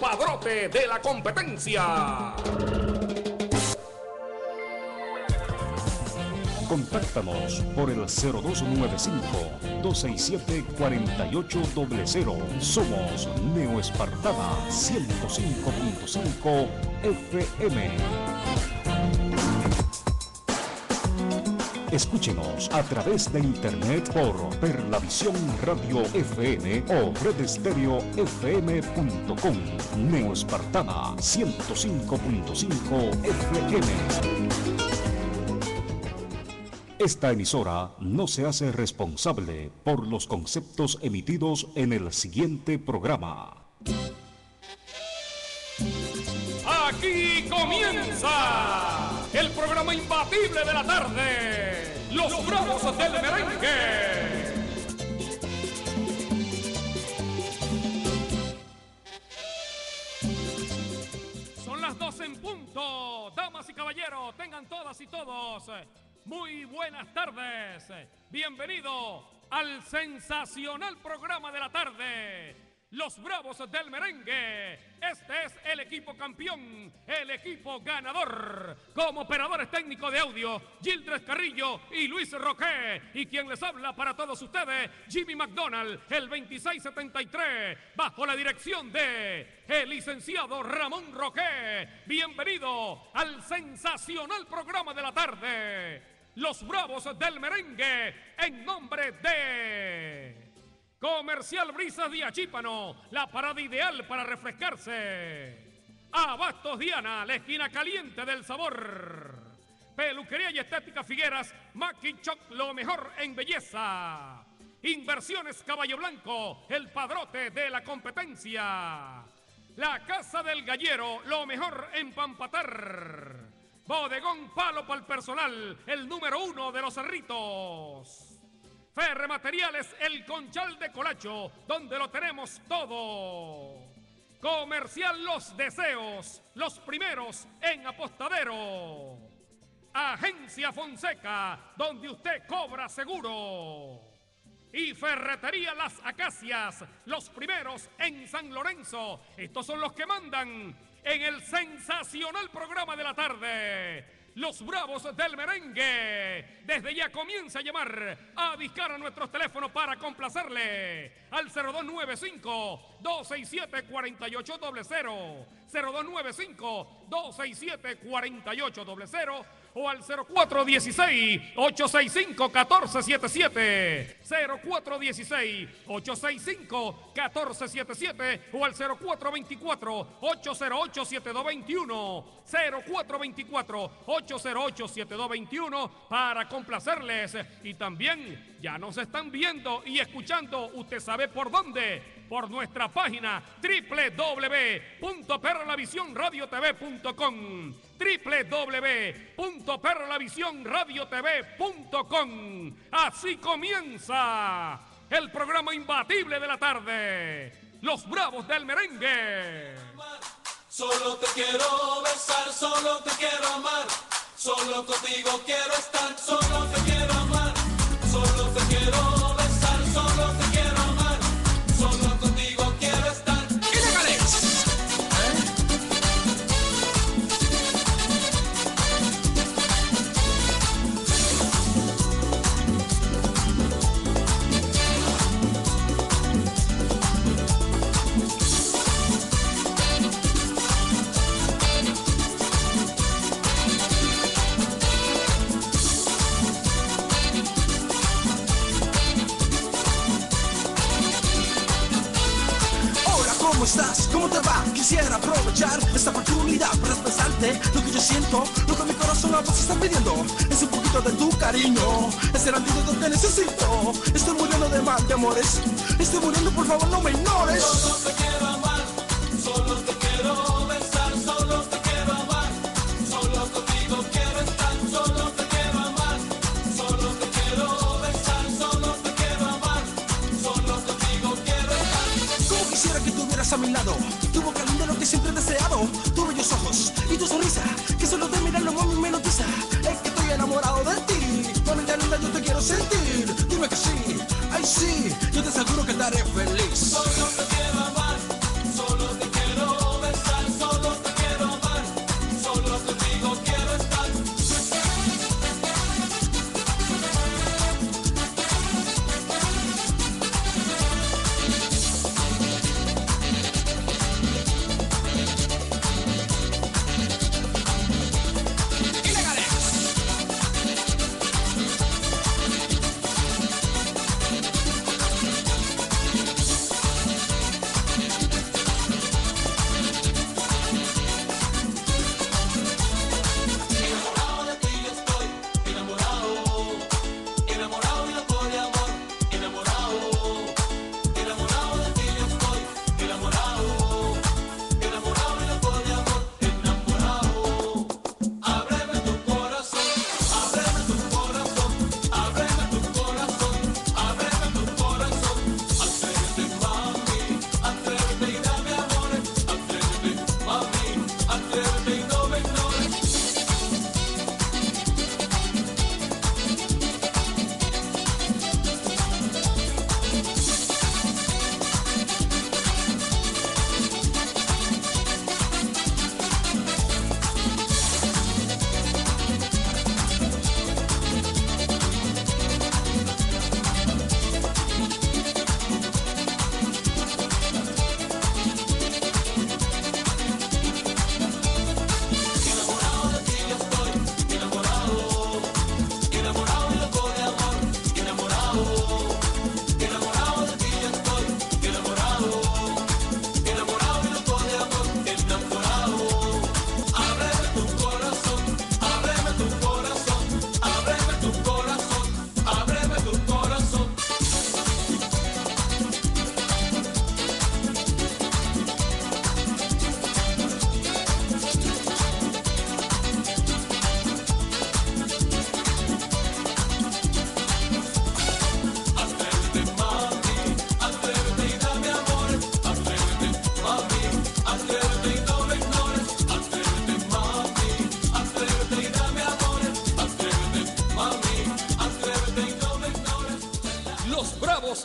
padrote de la competencia. Contáctanos por el 0295-267-4800. Somos Neo Espartada 105.5 FM. Escúchenos a través de internet por Perlavisión Radio FM o redestereofm.com. Neo Espartada 105.5 FM. Esta emisora no se hace responsable por los conceptos emitidos en el siguiente programa. Aquí comienza el programa imbatible de la tarde, Los Bravos del Merengue. Son las 12 en punto, damas y caballeros, tengan todas y todos muy buenas tardes. Bienvenido al sensacional programa de la tarde. Los Bravos del Merengue. Este es el equipo campeón, el equipo ganador. Como operadores técnicos de audio, Gildres Carrillo y Luis Roque. Y quien les habla para todos ustedes, Jimmy McDonald, el 2673, bajo la dirección de el licenciado Ramón Roque. Bienvenido al sensacional programa de la tarde los Bravos del Merengue, en nombre de Comercial Brisas de Achípano, la parada ideal para refrescarse. Abastos Diana, la esquina caliente del sabor. Peluquería y Estética Figueras, Maki lo mejor en belleza. Inversiones Caballo Blanco, el padrote de la competencia. La Casa del Gallero, lo mejor en Pampatar. Bodegón Palo para el personal, el número uno de los cerritos. Ferre Materiales, el Conchal de Colacho, donde lo tenemos todo. Comercial Los Deseos, los primeros en apostadero. Agencia Fonseca, donde usted cobra seguro. Y Ferretería Las Acacias, los primeros en San Lorenzo. Estos son los que mandan en el sensacional programa de la tarde. Los Bravos del Merengue. Desde ya comienza a llamar, a discar a nuestros teléfonos para complacerle. Al 0295-267-4800, 0295-267-4800 o al 0416-865-1477, 0416-865-1477 o al 0424-808-7221, 0424-808-7221 para complacerles. Y también ya nos están viendo y escuchando, usted sabe por dónde por nuestra página www.perlavisionradiotv.com www.perlavisionradiotv.com Así comienza el programa imbatible de la tarde. Los Bravos del Merengue. Solo te quiero besar, solo te quiero amar. Solo contigo quiero estar, solo te quiero amar. Solo te quiero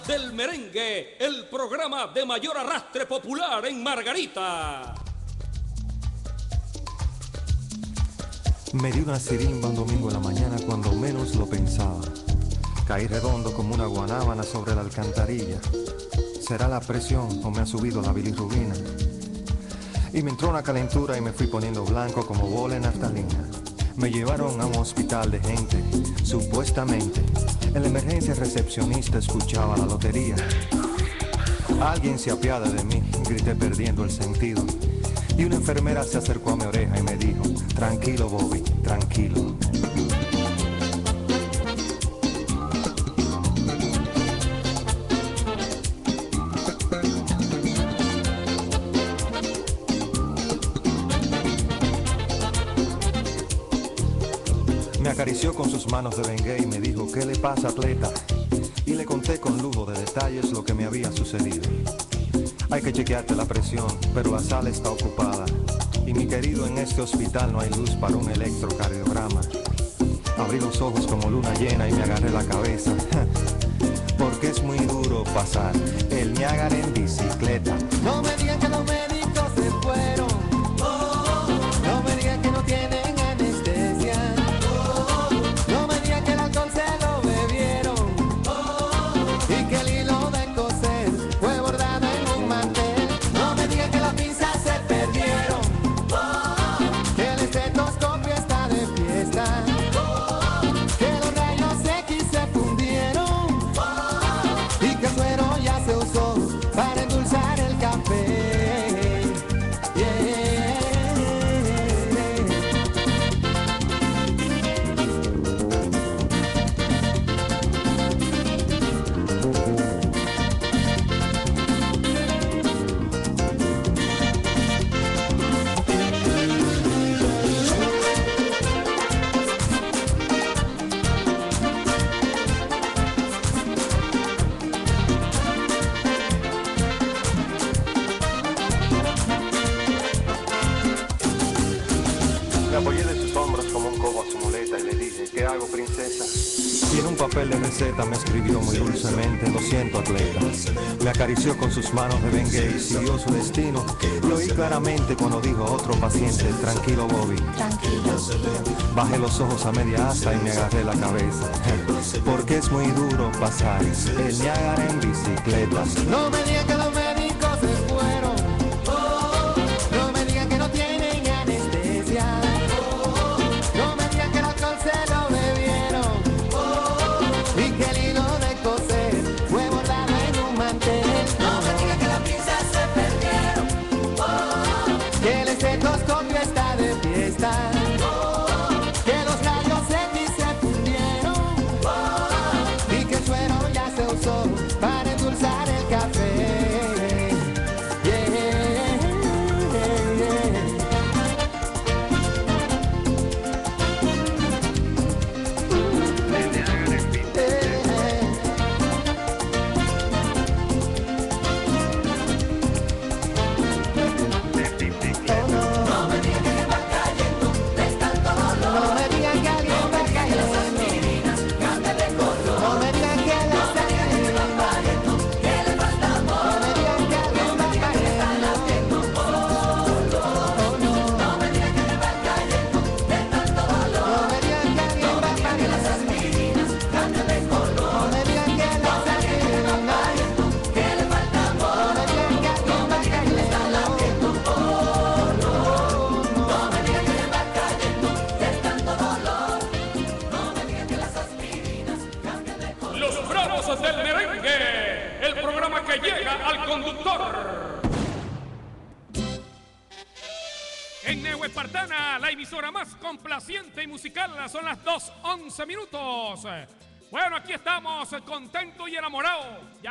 del Merengue, el programa de mayor arrastre popular en Margarita. Me dio una sirimba un domingo en la mañana cuando menos lo pensaba. Caí redondo como una guanábana sobre la alcantarilla. ¿Será la presión o me ha subido la bilirrubina? Y me entró una calentura y me fui poniendo blanco como bola en naftalina. Me llevaron a un hospital de gente, supuestamente. En la emergencia recepcionista escuchaba la lotería. Alguien se apiada de mí, grité perdiendo el sentido. Y una enfermera se acercó a mi oreja y me dijo, tranquilo Bobby, tranquilo. Sus manos de bengué y me dijo, ¿qué le pasa, atleta? Y le conté con lujo de detalles lo que me había sucedido. Hay que chequearte la presión, pero la sala está ocupada. Y mi querido, en este hospital no hay luz para un electrocardiograma. Abrí los ojos como luna llena y me agarré la cabeza. Porque es muy duro pasar el Niágara en bicicleta. No me digan que los médicos sus manos de bengue y siguió su destino. Lo oí claramente cuando dijo otro paciente, tranquilo, Bobby. Bajé los ojos a media asta y me agarré la cabeza. Porque es muy duro pasar el Niágara en bicicleta. No me que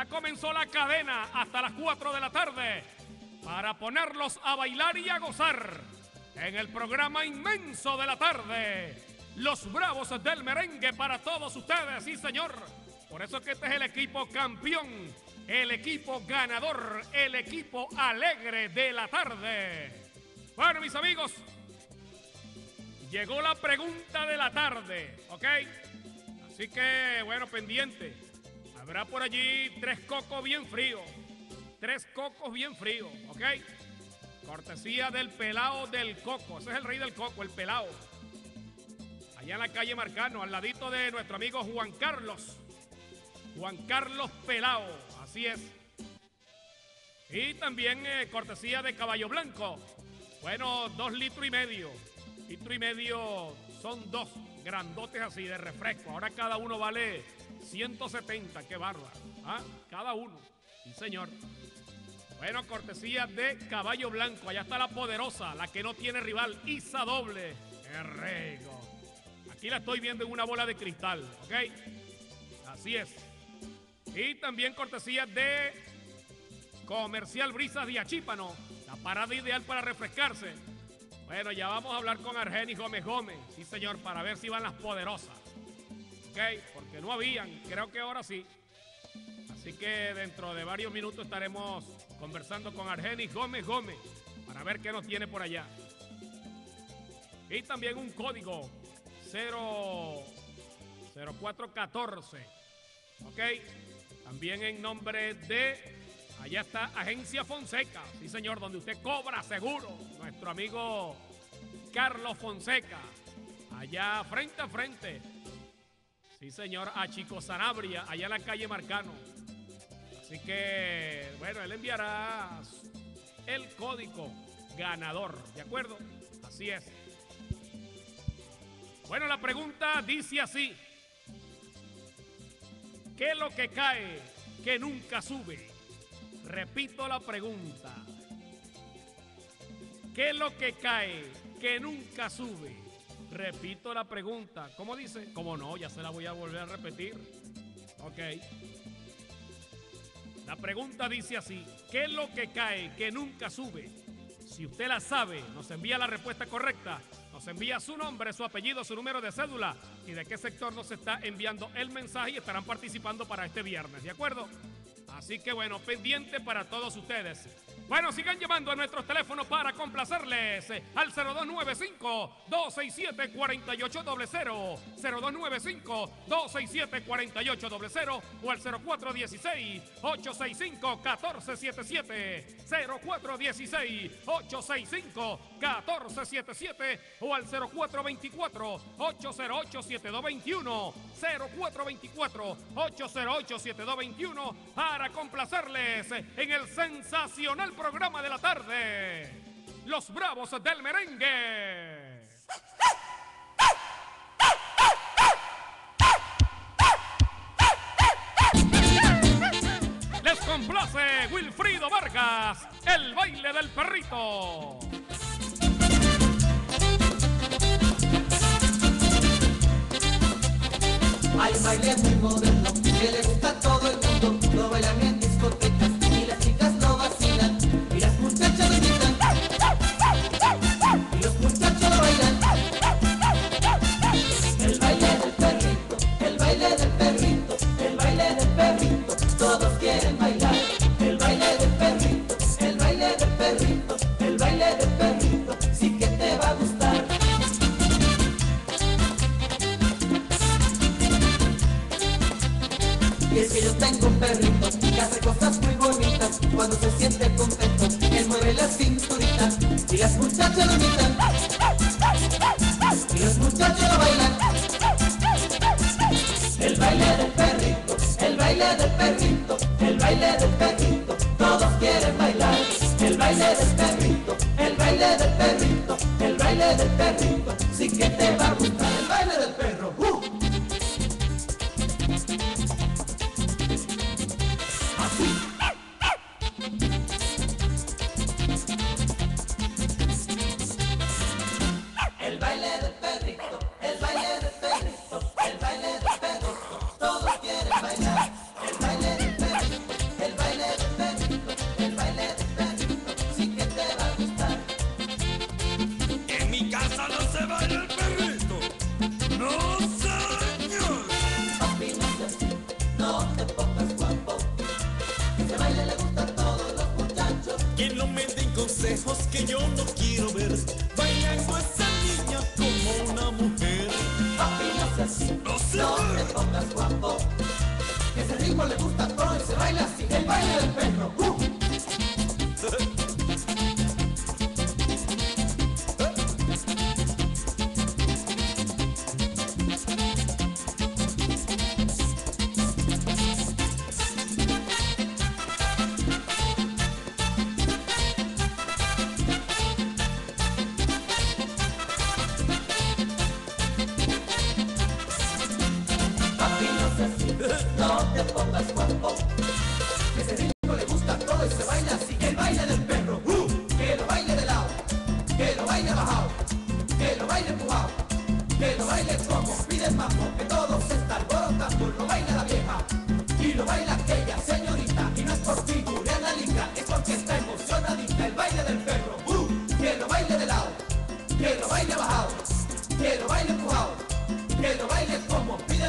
Comenzó la cadena hasta las 4 de la tarde para ponerlos a bailar y a gozar en el programa inmenso de la tarde. Los Bravos del Merengue para todos ustedes, sí señor. Por eso que este es el equipo campeón, el equipo ganador, el equipo alegre de la tarde. Bueno, mis amigos, llegó la pregunta de la tarde, ¿ok? Así que, bueno, pendiente. Habrá por allí tres cocos bien fríos. Tres cocos bien fríos, ¿ok? Cortesía del pelao del coco. Ese es el rey del coco, el pelao. Allá en la calle Marcano, al ladito de nuestro amigo Juan Carlos. Juan Carlos Pelao, así es. Y también eh, cortesía de Caballo Blanco. Bueno, dos litros y medio. Litro y medio son dos grandotes así de refresco. Ahora cada uno vale 170, qué bárbaro. ¿ah? Cada uno. Sí, señor. Bueno, cortesía de Caballo Blanco. Allá está la poderosa, la que no tiene rival, Isa Doble. ¡Qué! Aquí la estoy viendo en una bola de cristal, ¿ok? Así es. Y también cortesía de Comercial Brisas de Achípano, la parada ideal para refrescarse. Bueno, ya vamos a hablar con Argenis Gómez Gómez, sí señor, para ver si van las poderosas. ¿Ok? Porque no habían, creo que ahora sí. Así que dentro de varios minutos estaremos conversando con Argenis Gómez Gómez para ver qué nos tiene por allá. Y también un código 0, 0414. ¿Ok? También en nombre de, allá está Agencia Fonseca, sí señor, donde usted cobra seguro. Nuestro amigo Carlos Fonseca, allá frente a frente. Sí señor, a Chico Sanabria, allá en la calle Marcano. Así que, bueno, él enviará el código ganador, ¿de acuerdo? Así es. Bueno, la pregunta dice así. ¿Qué es lo que cae que nunca sube? Repito la pregunta. ¿Qué es lo que cae que nunca sube? Repito la pregunta. ¿Cómo dice? ¿Cómo no? Ya se la voy a volver a repetir. Ok. La pregunta dice así. ¿Qué es lo que cae que nunca sube? Si usted la sabe, nos envía la respuesta correcta. Nos envía su nombre, su apellido, su número de cédula y de qué sector nos está enviando el mensaje y estarán participando para este viernes, ¿de acuerdo? Así que bueno, pendiente para todos ustedes. Bueno, sigan llamando a nuestros teléfonos para complacerles al 0295-267-4800, 0295-267-4800 o al 0416-865-1477, 0416-865-1477 o al 0424-808-7221, 0424-808-7221 para complacerles en el sensacional programa de la tarde. Los Bravos del Merengue. Les complace Wilfrido Vargas, el baile del perrito. Hay baile muy moderno que le gusta a todo el mundo. Lo bailan en las muchachas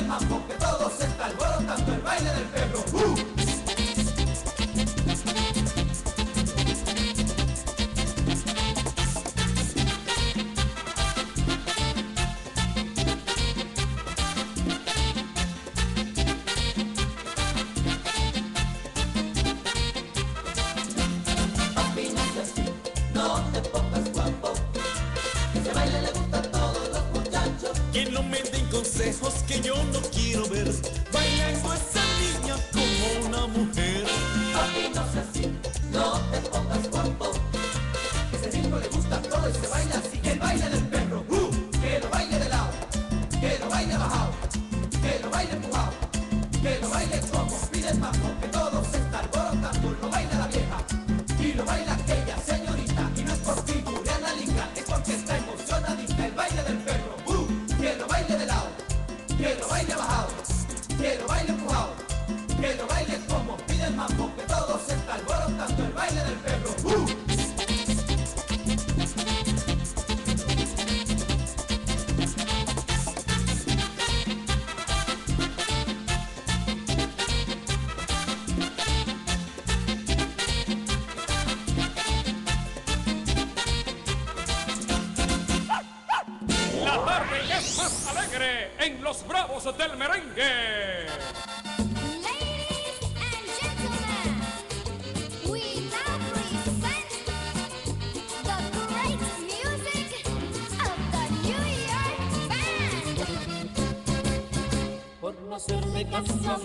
el mambo, que todos se alborotan, el baile del perro. casa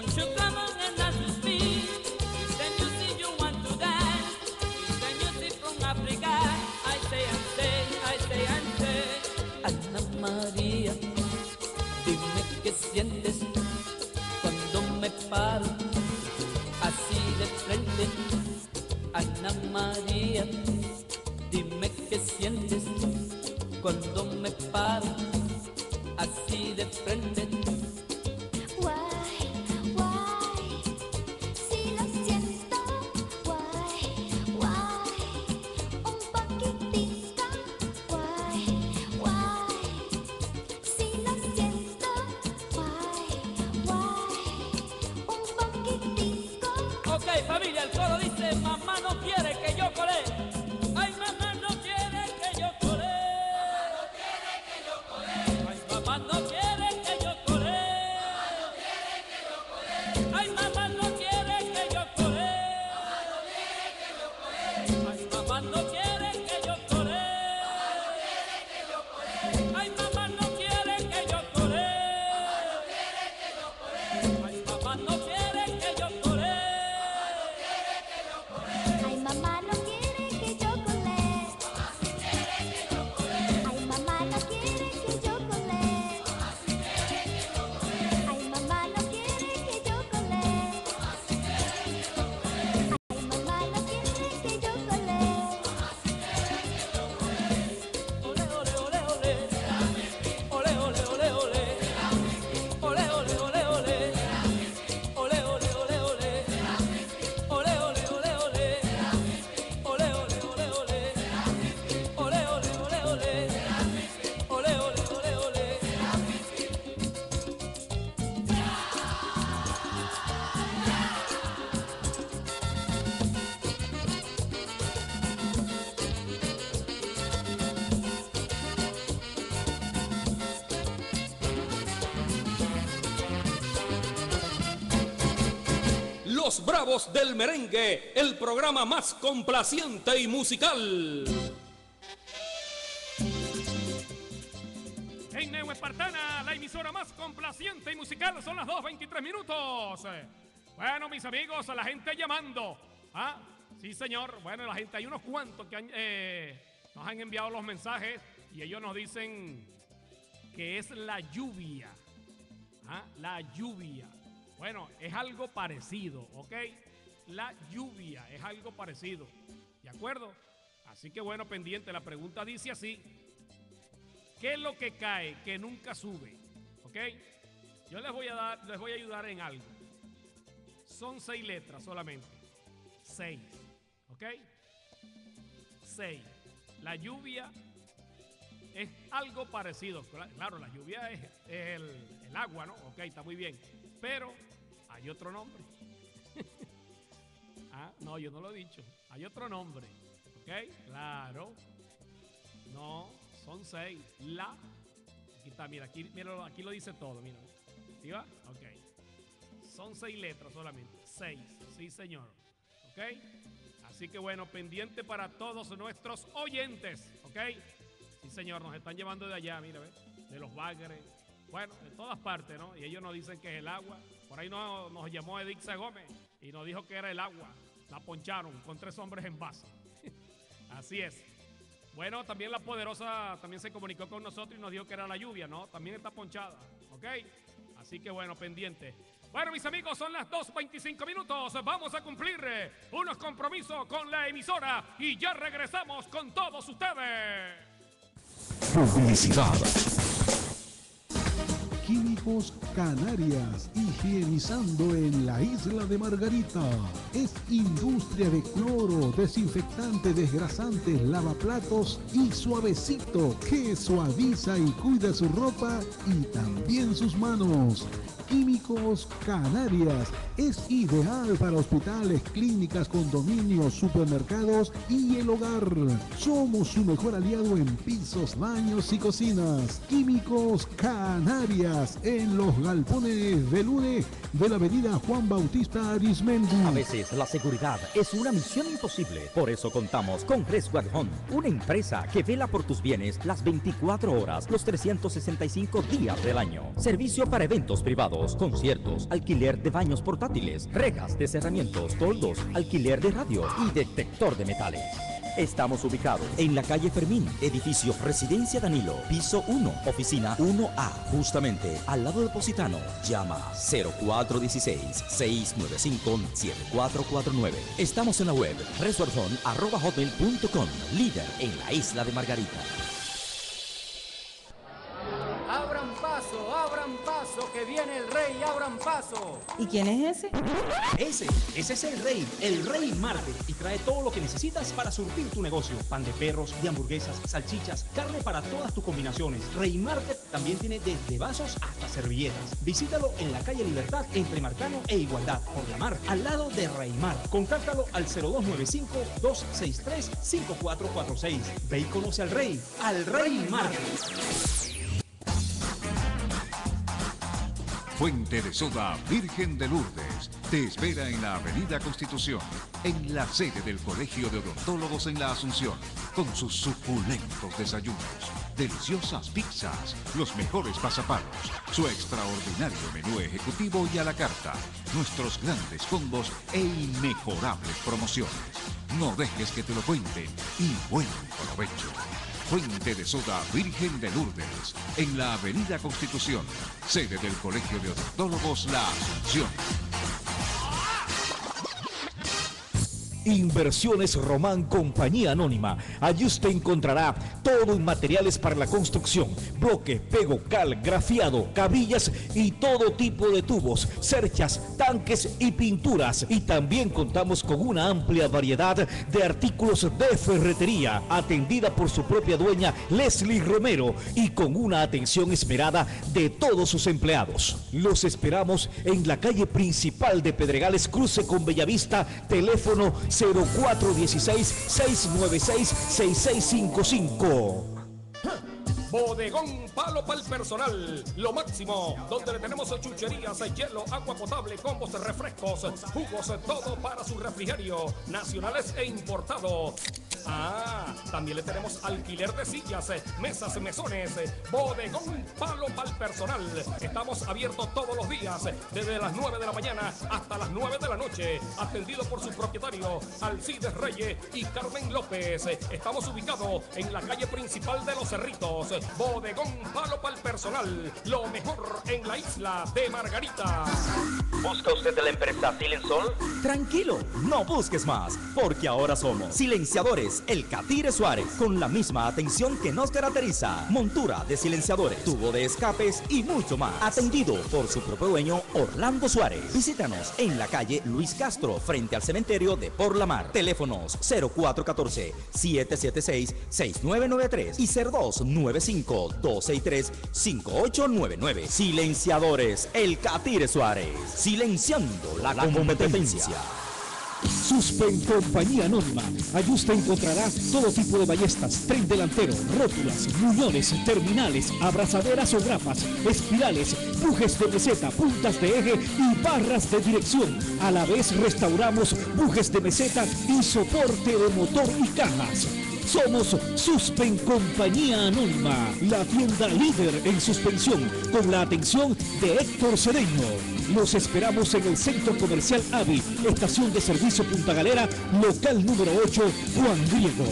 Don't you. Bravos del Merengue, el programa más complaciente y musical. En Neu Espartana, la emisora más complaciente y musical, son las 2.23 minutos. Bueno, mis amigos, la gente llamando. ¿Ah? Sí, señor. Bueno, la gente, hay unos cuantos que eh, nos han enviado los mensajes y ellos nos dicen que es la lluvia. ¿Ah? La lluvia. Bueno, es algo parecido, ¿ok? La lluvia es algo parecido. ¿De acuerdo? Así que bueno, pendiente. La pregunta dice así. ¿Qué es lo que cae que nunca sube? ¿Ok? Yo les voy a dar, les voy a ayudar en algo. Son seis letras solamente. Seis. ¿Ok? Seis. La lluvia es algo parecido. Cla- Claro, la lluvia es el, el agua, ¿no? Ok, está muy bien. Pero hay otro nombre. ah, no, yo no lo he dicho. Hay otro nombre. ¿Ok? Claro. No, son seis. La. Aquí está, mira, aquí, míralo, aquí lo dice todo, mira. ¿Sí? Ok. Son seis letras solamente. Seis. Sí, señor. ¿Ok? Así que bueno, pendiente para todos nuestros oyentes. ¿Ok? Sí, señor, nos están llevando de allá, mira. De los bagres. Bueno, de todas partes, ¿no? Y ellos nos dicen que es el agua. Por ahí nos, llamó Edixa Gómez y nos dijo que era el agua. La poncharon con tres hombres en base. Así es. Bueno, también la poderosa también se comunicó con nosotros y nos dijo que era la lluvia, ¿no? También está ponchada, ¿ok? Así que bueno, pendiente. Bueno, mis amigos, son las 2.25 minutos. Vamos a cumplir eh, unos compromisos con la emisora y ya regresamos con todos ustedes. Publicidad. Canarias, higienizando en la isla de Margarita. Es industria de cloro, desinfectante, desgrasante, lavaplatos y suavecito que suaviza y cuida su ropa y también sus manos. Químicos Canarias es ideal para hospitales, clínicas, condominios, supermercados y el hogar. Somos su mejor aliado en pisos, baños y cocinas. Químicos Canarias en los galpones de Lune de la avenida Juan Bautista Arismendi. A veces la seguridad es una misión imposible. Por eso contamos con Resguard Home, una empresa que vela por tus bienes las 24 horas, los 365 días del año. Servicio para eventos privados, conciertos, alquiler de baños portátiles, rejas de cerramientos, toldos, alquiler de radio y detector de metales. Estamos ubicados en la calle Fermín, edificio Residencia Danilo, piso 1, oficina 1A, justamente al lado de Positano. Llama 0416-695-7449. Estamos en la web resortzone.com, líder en la isla de Margarita. Abran paso, abran paso, que viene el rey, abran paso. ¿Y quién es ese? Ese, ese es el rey, el rey Market y trae todo lo que necesitas para surtir tu negocio. Pan de perros, de hamburguesas, salchichas, carne para todas tus combinaciones. Rey Market también tiene desde vasos hasta servilletas. Visítalo en la calle Libertad entre Marcano e Igualdad por llamar al lado de Reymar. Contáctalo al 0295-263-5446. Ve y conoce al rey, al rey Market. Fuente de Soda Virgen de Lourdes te espera en la Avenida Constitución, en la sede del Colegio de Odontólogos en la Asunción, con sus suculentos desayunos, deliciosas pizzas, los mejores pasapalos, su extraordinario menú ejecutivo y a la carta, nuestros grandes combos e inmejorables promociones. No dejes que te lo cuenten y buen provecho. Fuente de Soda Virgen de Lourdes, en la Avenida Constitución, sede del Colegio de Odontólogos La Asunción. Inversiones Román Compañía Anónima. Allí usted encontrará todo en materiales para la construcción, bloque, pego, cal, grafiado, cabillas y todo tipo de tubos, cerchas, tanques y pinturas. Y también contamos con una amplia variedad de artículos de ferretería, atendida por su propia dueña Leslie Romero y con una atención esmerada de todos sus empleados. Los esperamos en la calle principal de Pedregales, cruce con Bellavista, teléfono 0416-696-6655. Bodegón Palo para el personal, lo máximo, donde le tenemos chucherías, hielo, agua potable, combos, refrescos, jugos, todo para su refrigerio, nacionales e importado. Ah, también le tenemos alquiler de sillas, mesas, mesones, bodegón Palo para el personal. Estamos abiertos todos los días, desde las 9 de la mañana hasta las 9 de la noche, atendido por su propietario, Alcides Reyes y Carmen López. Estamos ubicados en la calle principal de Los Cerritos, bodegón Palo para el personal, lo mejor en la isla de Margarita. ¿Busca usted de la empresa Silensol? Tranquilo, no busques más, porque ahora somos silenciadores El Catire Suárez, con la misma atención que nos caracteriza. Montura de silenciadores, tubo de escapes y mucho más. Atendido por su propio dueño Orlando Suárez. Visítanos en la calle Luis Castro, frente al cementerio de Por la Mar. Teléfonos 0414-776-6993 y 0295-263-5899. Silenciadores El Catire Suárez. Silenciando la, competencia. Suspen Compañía Anónima. Allí usted encontrará todo tipo de ballestas, tren delantero, rótulas, muñones, terminales, abrazaderas o grapas, espirales, bujes de meseta, puntas de eje y barras de dirección. A la vez restauramos bujes de meseta y soporte de motor y cajas. Somos Suspen Compañía Anónima, la tienda líder en suspensión, con la atención de Héctor Cedeño. Los esperamos en el Centro Comercial AVI, Estación de Servicio Punta Galera, local número 8, Juan Griego.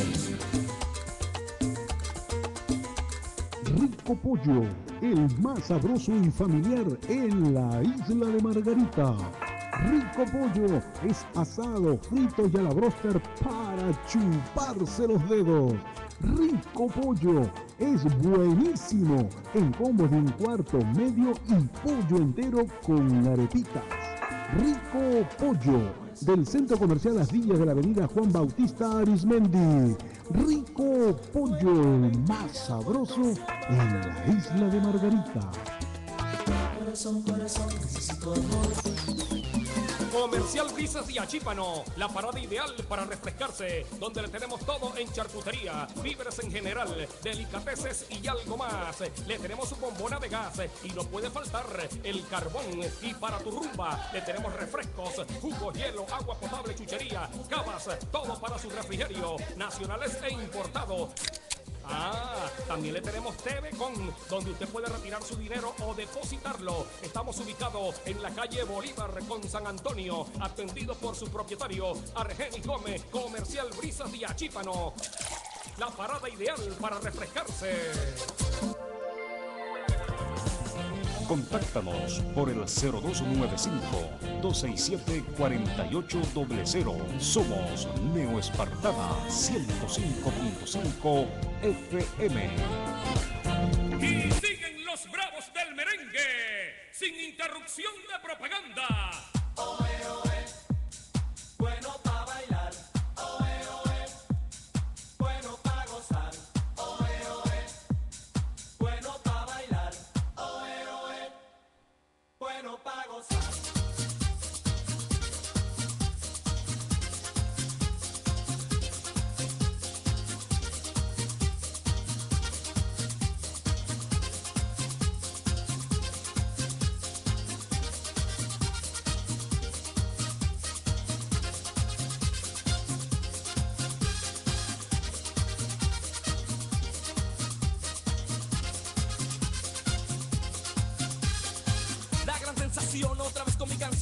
Rico Pollo, el más sabroso y familiar en la isla de Margarita. Rico Pollo es asado, frito y a la broster para chuparse los dedos. Rico Pollo es buenísimo en combos de un cuarto, medio y pollo entero con arepitas. Rico Pollo del Centro Comercial Las Villas de la Avenida Juan Bautista Arismendi. Rico Pollo, más sabroso en la isla de Margarita. Corazón, corazón, necesito amor. Comercial Brisas y Achípano, la parada ideal para refrescarse, donde le tenemos todo en charcutería, víveres en general, delicateces y algo más. Le tenemos su bombona de gas y no puede faltar el carbón. Y para tu rumba le tenemos refrescos, jugo, hielo, agua potable, chuchería, cavas, todo para su refrigerio, nacionales e importados. Ah, también le tenemos TVCON, donde usted puede retirar su dinero o depositarlo. Estamos ubicados en la calle Bolívar con San Antonio, atendido por su propietario Argenis Gómez, comercial Brisas de Achípano. La parada ideal para refrescarse. Contáctanos por el 0295-267-4800. Somos Neoespartana 105.5 FM. Y siguen los bravos del merengue, sin interrupción de propaganda. Bueno.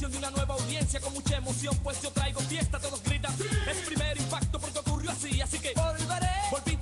de una nueva audiencia con mucha emoción, pues yo traigo fiesta, todos gritan. ¡Sí! Es primer impacto porque ocurrió así, así que volveré. Volví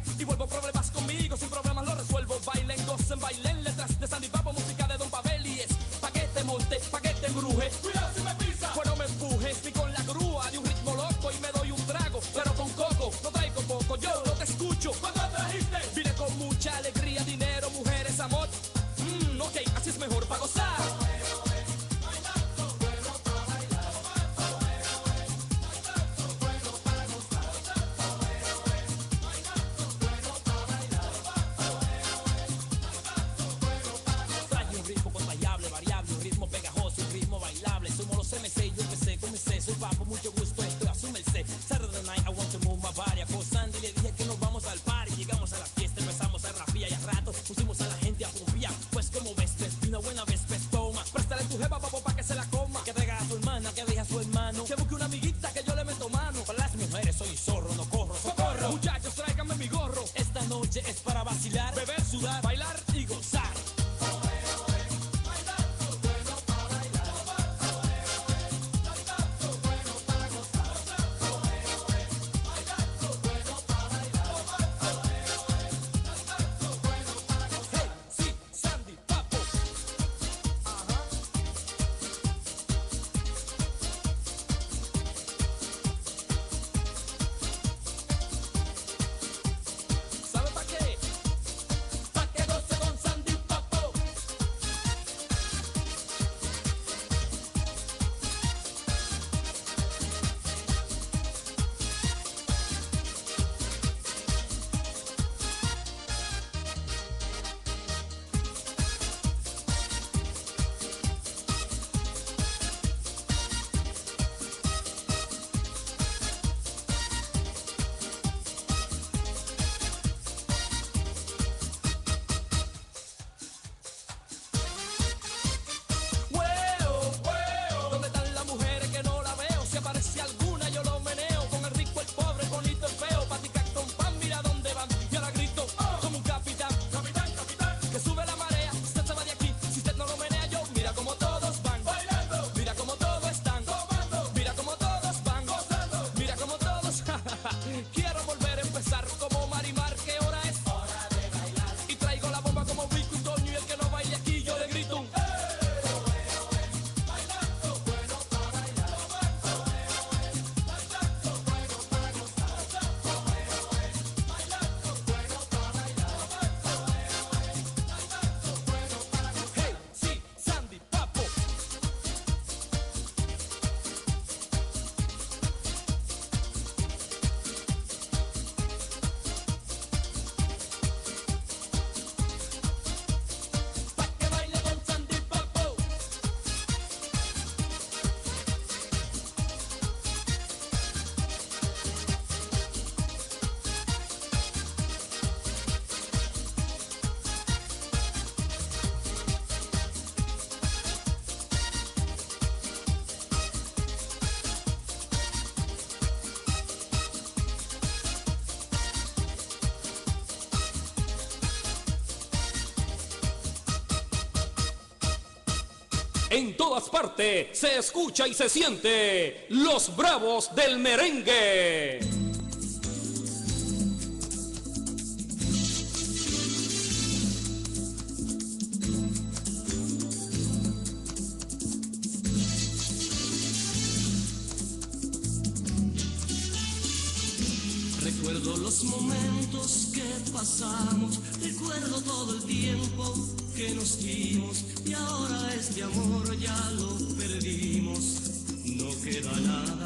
En todas partes se escucha y se siente los bravos del merengue. Recuerdo los momentos que pasamos, recuerdo todo el tiempo que nos dimos y ahora este amor ya lo perdimos, no queda nada.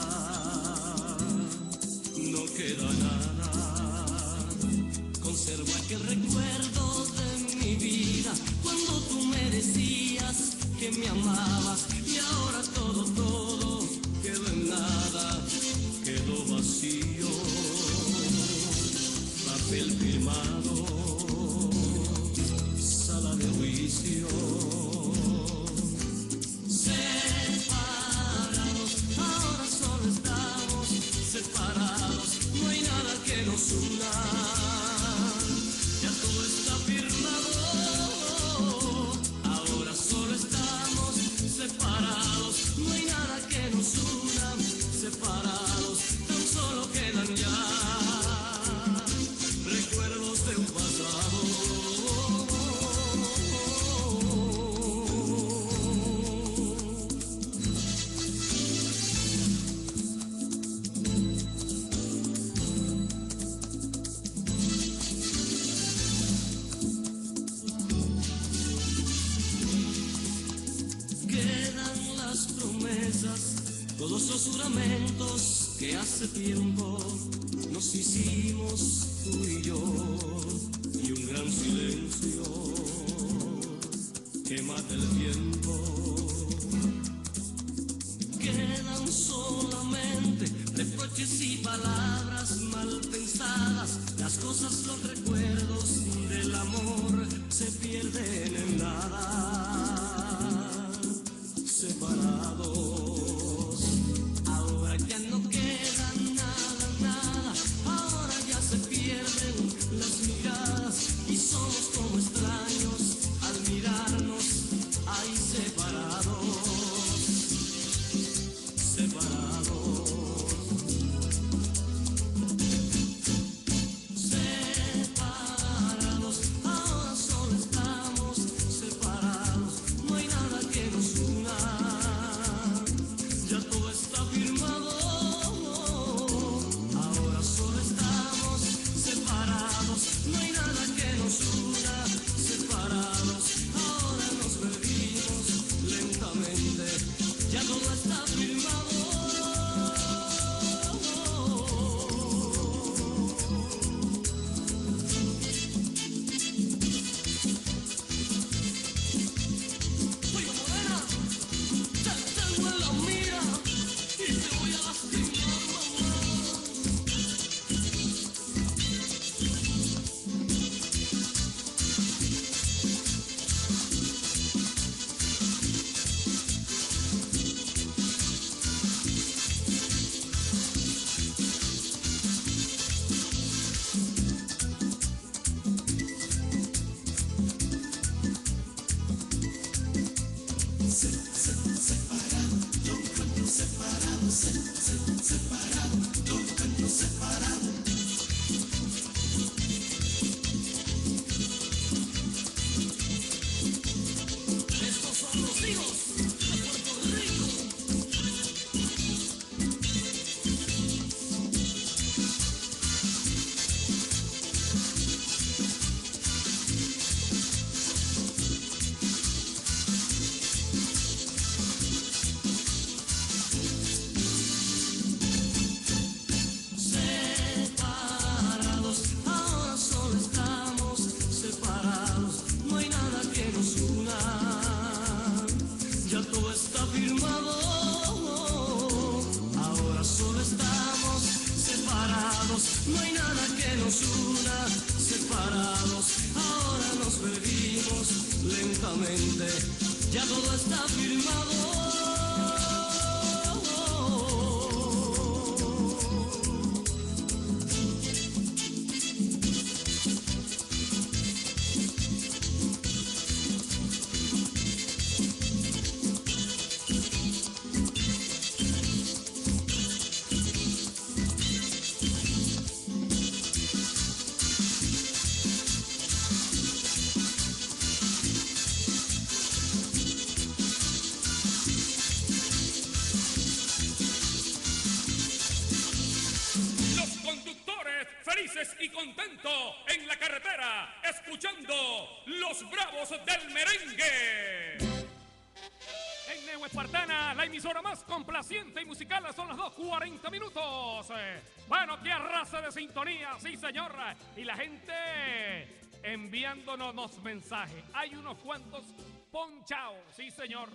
Mensajes. Hay unos cuantos ponchados, sí señor.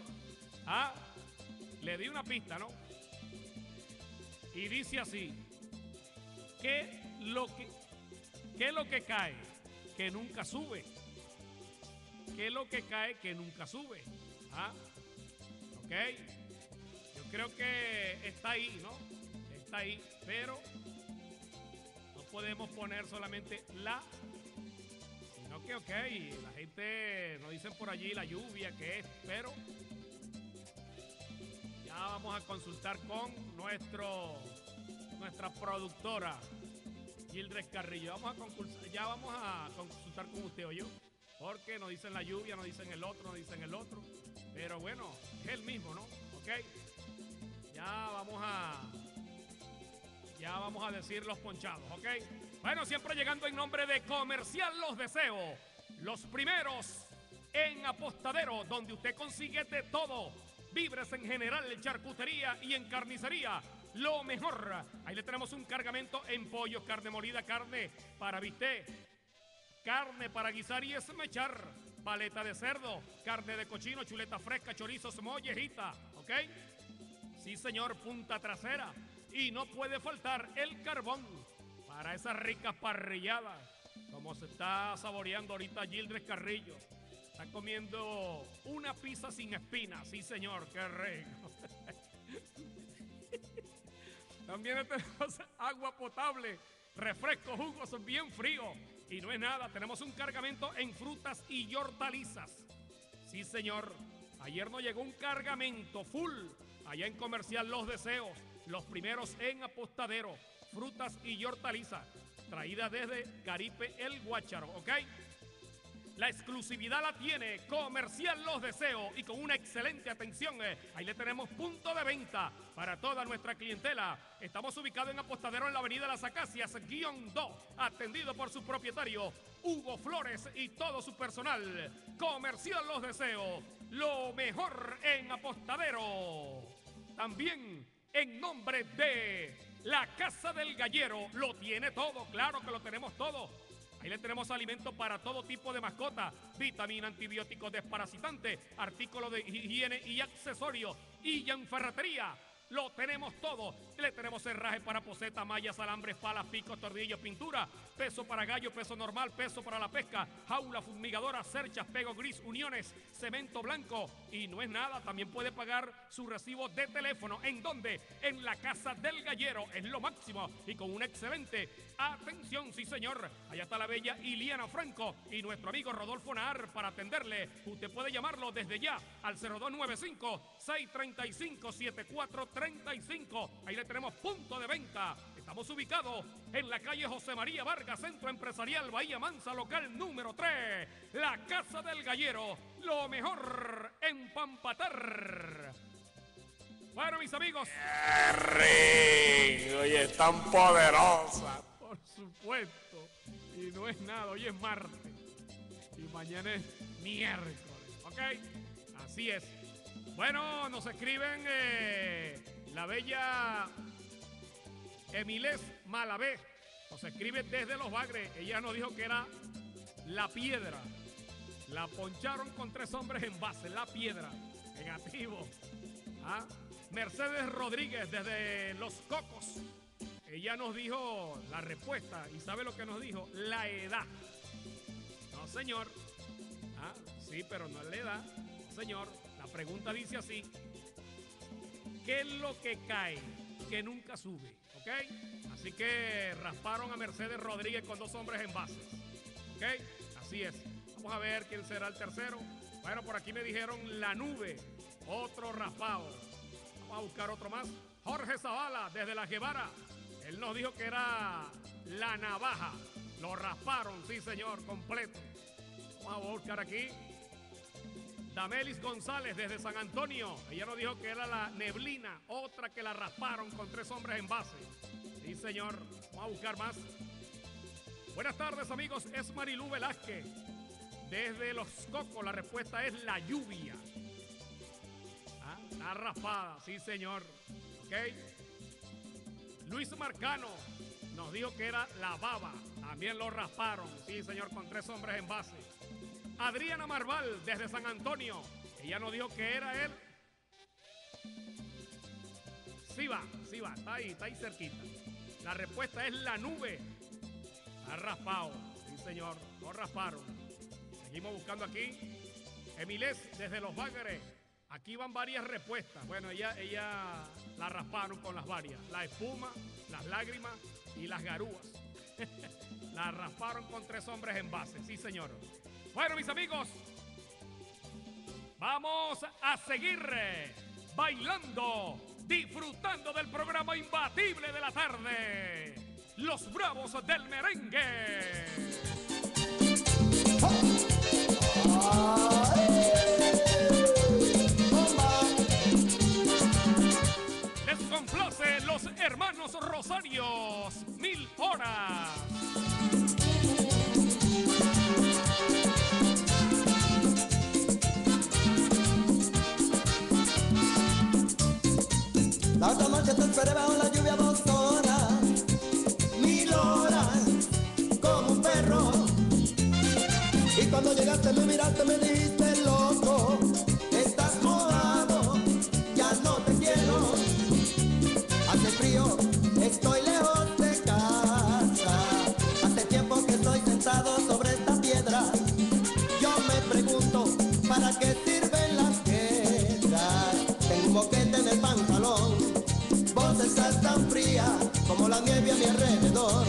Ah, le di una pista, ¿no? Y dice así, ¿qué lo que, qué lo que cae? Que nunca sube. ¿Qué es lo que cae que nunca sube? ¿Ah? ¿Ok? Yo creo que está ahí, ¿no? Está ahí, pero no podemos poner solamente la, que, ok, la gente nos dicen por allí la lluvia que es, pero ya vamos a consultar con nuestro, nuestra productora, Gildred Carrillo. Vamos a ya vamos a consultar con usted o yo, porque nos dicen la lluvia, nos dicen el otro, nos dicen el otro. Pero bueno, es el mismo, ¿no? ¿Ok? Ya vamos a. Ya vamos a decir los ponchados, ¿ok? Bueno, siempre llegando en nombre de Comercial Los Deseos. Los primeros en Apostadero, donde usted consigue de todo. Víveres en general, charcutería y en carnicería. Lo mejor. Ahí le tenemos un cargamento en pollo, carne molida, carne para bistec, carne para guisar y esmechar, paleta de cerdo, carne de cochino, chuleta fresca, chorizos, mollejita, ¿ok? Sí, señor, punta trasera. Y no puede faltar el carbón para esas ricas parrilladas, como se está saboreando ahorita Gildred Carrillo. Está comiendo una pizza sin espinas, sí, señor, qué rico. También tenemos agua potable, refrescos, jugos bien fríos. Y no es nada, tenemos un cargamento en frutas y hortalizas. Sí, señor. Ayer nos llegó un cargamento full allá en Comercial Los Deseos. Los primeros en apostadero. Frutas y hortalizas. Traída desde Caripe El Guácharo, ¿ok? La exclusividad la tiene Comercial Los Deseos y con una excelente atención. eh, ahí le tenemos punto de venta para toda nuestra clientela. Estamos ubicados en Apostadero en la Avenida Las Acacias, guion 2, atendido por su propietario Hugo Flores y todo su personal. Comercial Los Deseos, lo mejor en Apostadero. También en nombre de la Casa del Gallero, lo tiene todo, claro que lo tenemos todo. Ahí le tenemos alimento para todo tipo de mascota, vitamina, antibióticos, desparasitantes, artículos de higiene y accesorios. Y ya en ferretería lo tenemos todo. Le tenemos herraje para poseta, mallas, alambres, palas, picos, tornillos, pintura, peso para gallo, peso normal, peso para la pesca, jaula, fumigadora, cerchas, pego gris, uniones, cemento blanco. Y no es nada, también puede pagar su recibo de teléfono. ¿En dónde? En la casa del gallero. Es lo máximo y con una excelente atención, sí señor. Allá está la bella Iliana Franco y nuestro amigo Rodolfo Nahar para atenderle. Usted puede llamarlo desde ya al 0295-635-7435. Ahí le tenemos punto de venta. Estamos ubicados en la calle José María Vargas, Centro Empresarial Bahía Mansa, local número 3. La Casa del Gallero, lo mejor en Pampatar. Bueno, mis amigos. Oye, es tan poderosa. Por supuesto. Y no es nada, hoy es martes. Y mañana es miércoles. ¿Ok? Así es. Bueno, nos escriben eh, la bella Emilés Malavé. Nos escribe desde Los Bagres. Ella nos dijo que era la piedra. La poncharon con tres hombres en base. La piedra. Negativo. ¿Ah? Mercedes Rodríguez desde Los Cocos. Ella nos dijo la respuesta y sabe lo que nos dijo, la edad. No, señor. Ah, sí, pero no es la edad. Señor. Pregunta dice así. ¿Qué es lo que cae que nunca sube? ¿Ok? Así que rasparon a Mercedes Rodríguez con dos hombres en base. ¿Ok? Así es. Vamos a ver quién será el tercero. Bueno, por aquí me dijeron la nube. Otro raspado. Vamos a buscar otro más. Jorge Zavala, desde La Guevara. Él nos dijo que era la navaja. Lo rasparon, sí, señor, completo. Vamos a buscar aquí. Damelis González, desde San Antonio. Ella nos dijo que era la neblina. Otra que la rasparon con tres hombres en base. Sí, señor. Vamos a buscar más. Buenas tardes amigos, es Marilú Velázquez. Desde Los Cocos la respuesta es la lluvia. Ah, La raspada, sí señor. Ok. Luis Marcano nos dijo que era la baba. También lo rasparon. Sí señor, con tres hombres en base. Adriana Marval desde San Antonio. Ella nos dijo que era él. Sí va, sí va, está ahí, está ahí cerquita. La respuesta es la nube. Ha raspado. Sí, señor. Lo rasparon. Seguimos buscando aquí. Emilés desde Los Bágares. Aquí van varias respuestas. Bueno, ella, ella la rasparon con las varias. La espuma, las lágrimas y las garúas. la rasparon con tres hombres en base. Sí, señor. Bueno, mis amigos. Vamos a seguir bailando, disfrutando del programa imbatible de la tarde. Los Bravos del Merengue. Les complace los hermanos Rosarios. Mil horas. La otra noche te esperé bajo la lluvia dos horas, mil horas, como un perro. Y cuando llegaste me miraste, me dijiste nieve a mi alrededor.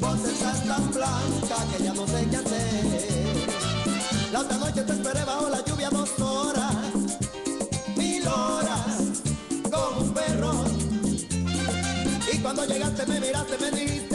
Vos estás tan blanca que ya no sé qué hacer. La otra noche te esperé bajo la lluvia dos horas, mil horas, como un perro. Y cuando llegaste me miraste, me dijiste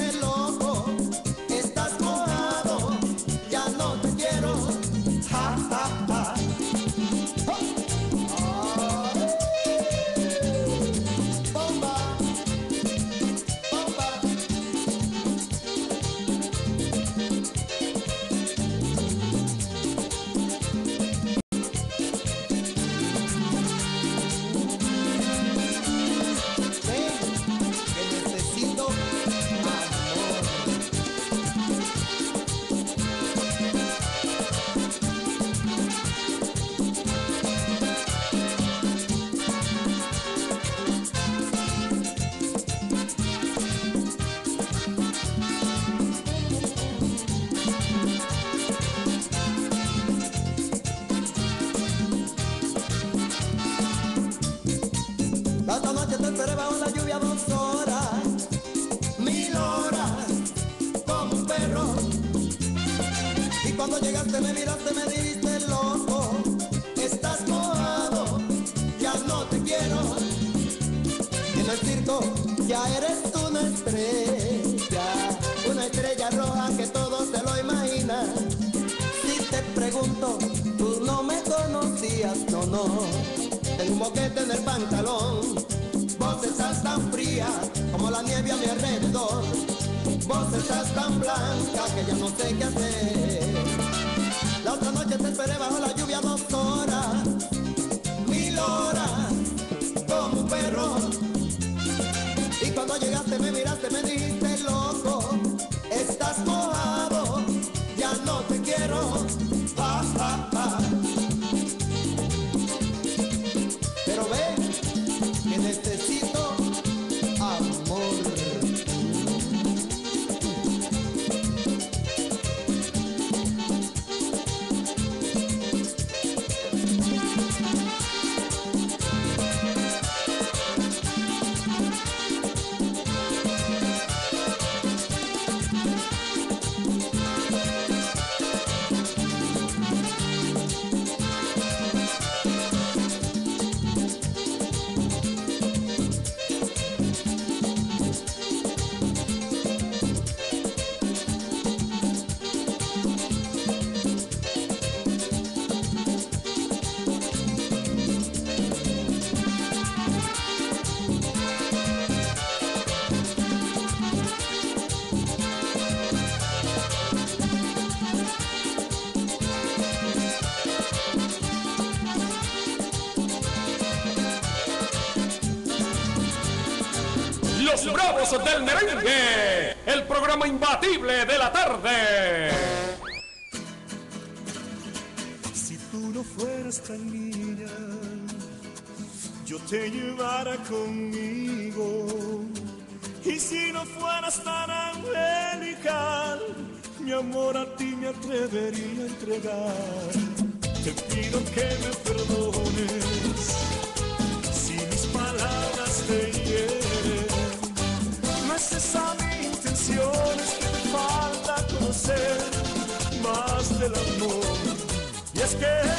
imbatible de la tarde. Si tú no fueras tan niña, yo te llevara conmigo. Y si no fueras tan angelical, mi amor a ti me atrevería a entregar. Te pido que me Y es que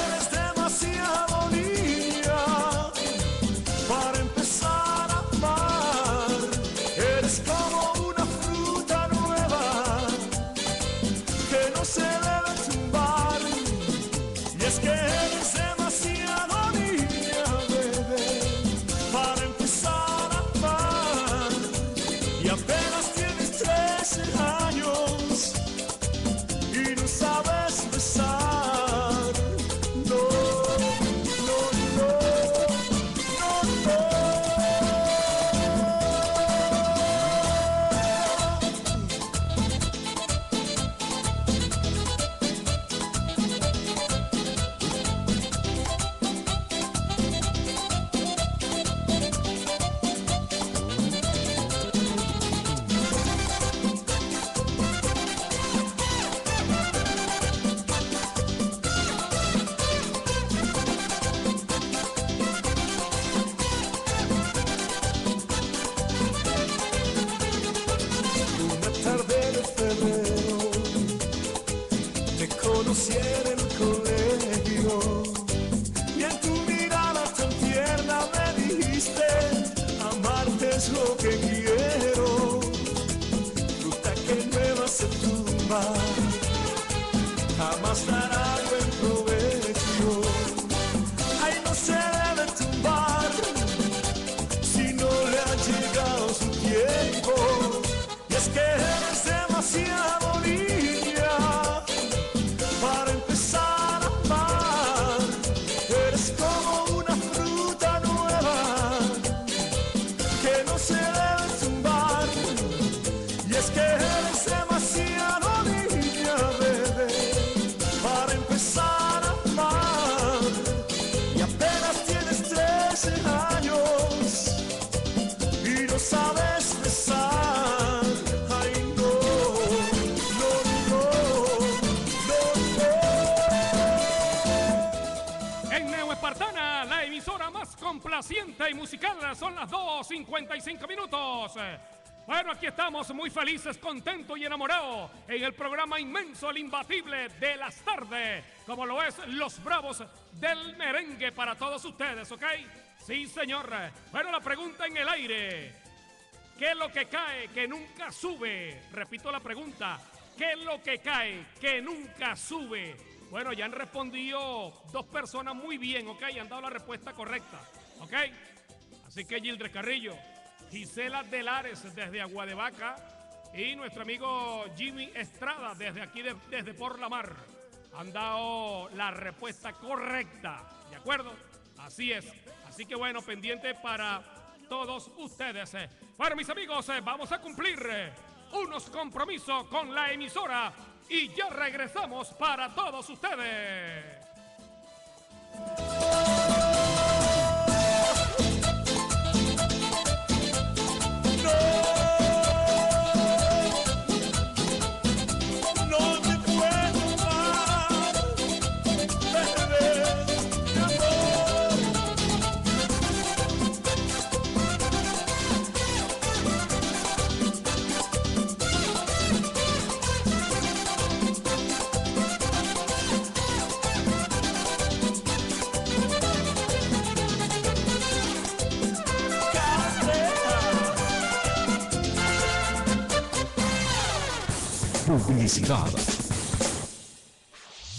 más complaciente y musical, son las 2.55 minutos. Bueno, aquí estamos muy felices, contentos y enamorados en el programa inmenso, el imbatible de las tardes, como lo es Los Bravos del Merengue para todos ustedes, ¿ok? Sí, señor. Bueno, la pregunta en el aire. ¿Qué es lo que cae que nunca sube? Repito la pregunta. ¿Qué es lo que cae que nunca sube? Bueno, ya han respondido dos personas muy bien, ¿ok? Han dado la respuesta correcta, ¿ok? Así que Gildred Carrillo, Gisela Delares desde Agua y nuestro amigo Jimmy Estrada desde aquí, de- desde Por la Mar, han dado la respuesta correcta, ¿de acuerdo? Así es. Así que bueno, pendiente para todos ustedes. Bueno, mis amigos, eh, vamos a cumplir eh, unos compromisos con la emisora y ya regresamos para todos ustedes.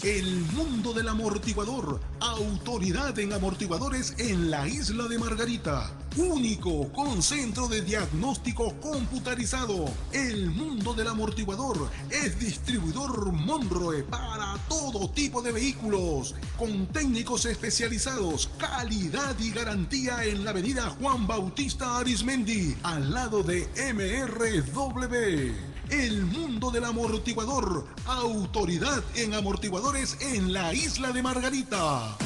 El mundo del amortiguador, autoridad en amortiguadores en la isla de Margarita. único con centro de diagnóstico computarizado. El mundo del amortiguador es distribuidor Monroe para todo tipo de vehículos, con técnicos especializados, calidad y garantía en la avenida Juan Bautista Arismendi, al lado de MRW. El mundo del amortiguador, autoridad en amortiguadores en la isla de Margarita.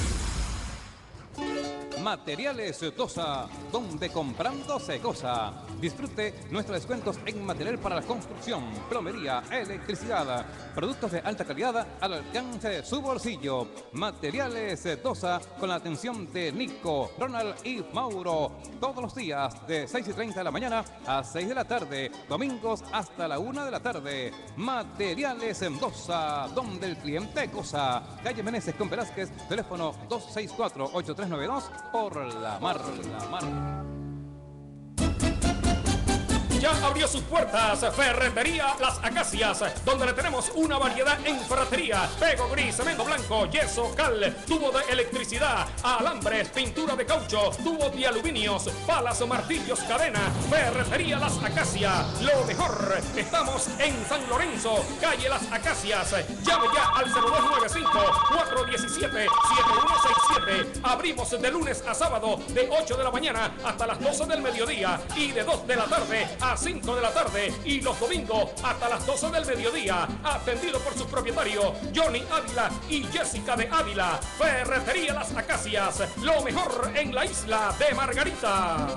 Materiales Dosa, donde comprando se goza. Disfrute nuestros descuentos en material para la construcción, plomería, electricidad, productos de alta calidad al alcance de su bolsillo. Materiales Dosa con la atención de Nico, Ronald y Mauro. Todos los días de 6 y 30 de la mañana a 6 de la tarde, domingos hasta la 1 de la tarde. Materiales Dosa, donde el cliente goza. Calle Meneses con Velázquez, teléfono 264-8392 por la mar, la mar. Ya abrió sus puertas Ferretería Las Acacias, donde le tenemos una variedad en ferretería, pego gris, cemento blanco, yeso, cal, tubo de electricidad, alambres, pintura de caucho, tubo de aluminios, palas, martillos, cadena, Ferretería Las Acacias, lo mejor. Estamos en San Lorenzo, calle Las Acacias. Llame ya al 0295-417-7167. Abrimos de lunes a sábado de 8 de la mañana hasta las 12 del mediodía y de 2 de la tarde a 5 de la tarde y los domingos hasta las 12 del mediodía. Atendido por sus propietarios Johnny Ávila y Jessica de Ávila. Ferretería Las Acacias, lo mejor en la isla de Margarita.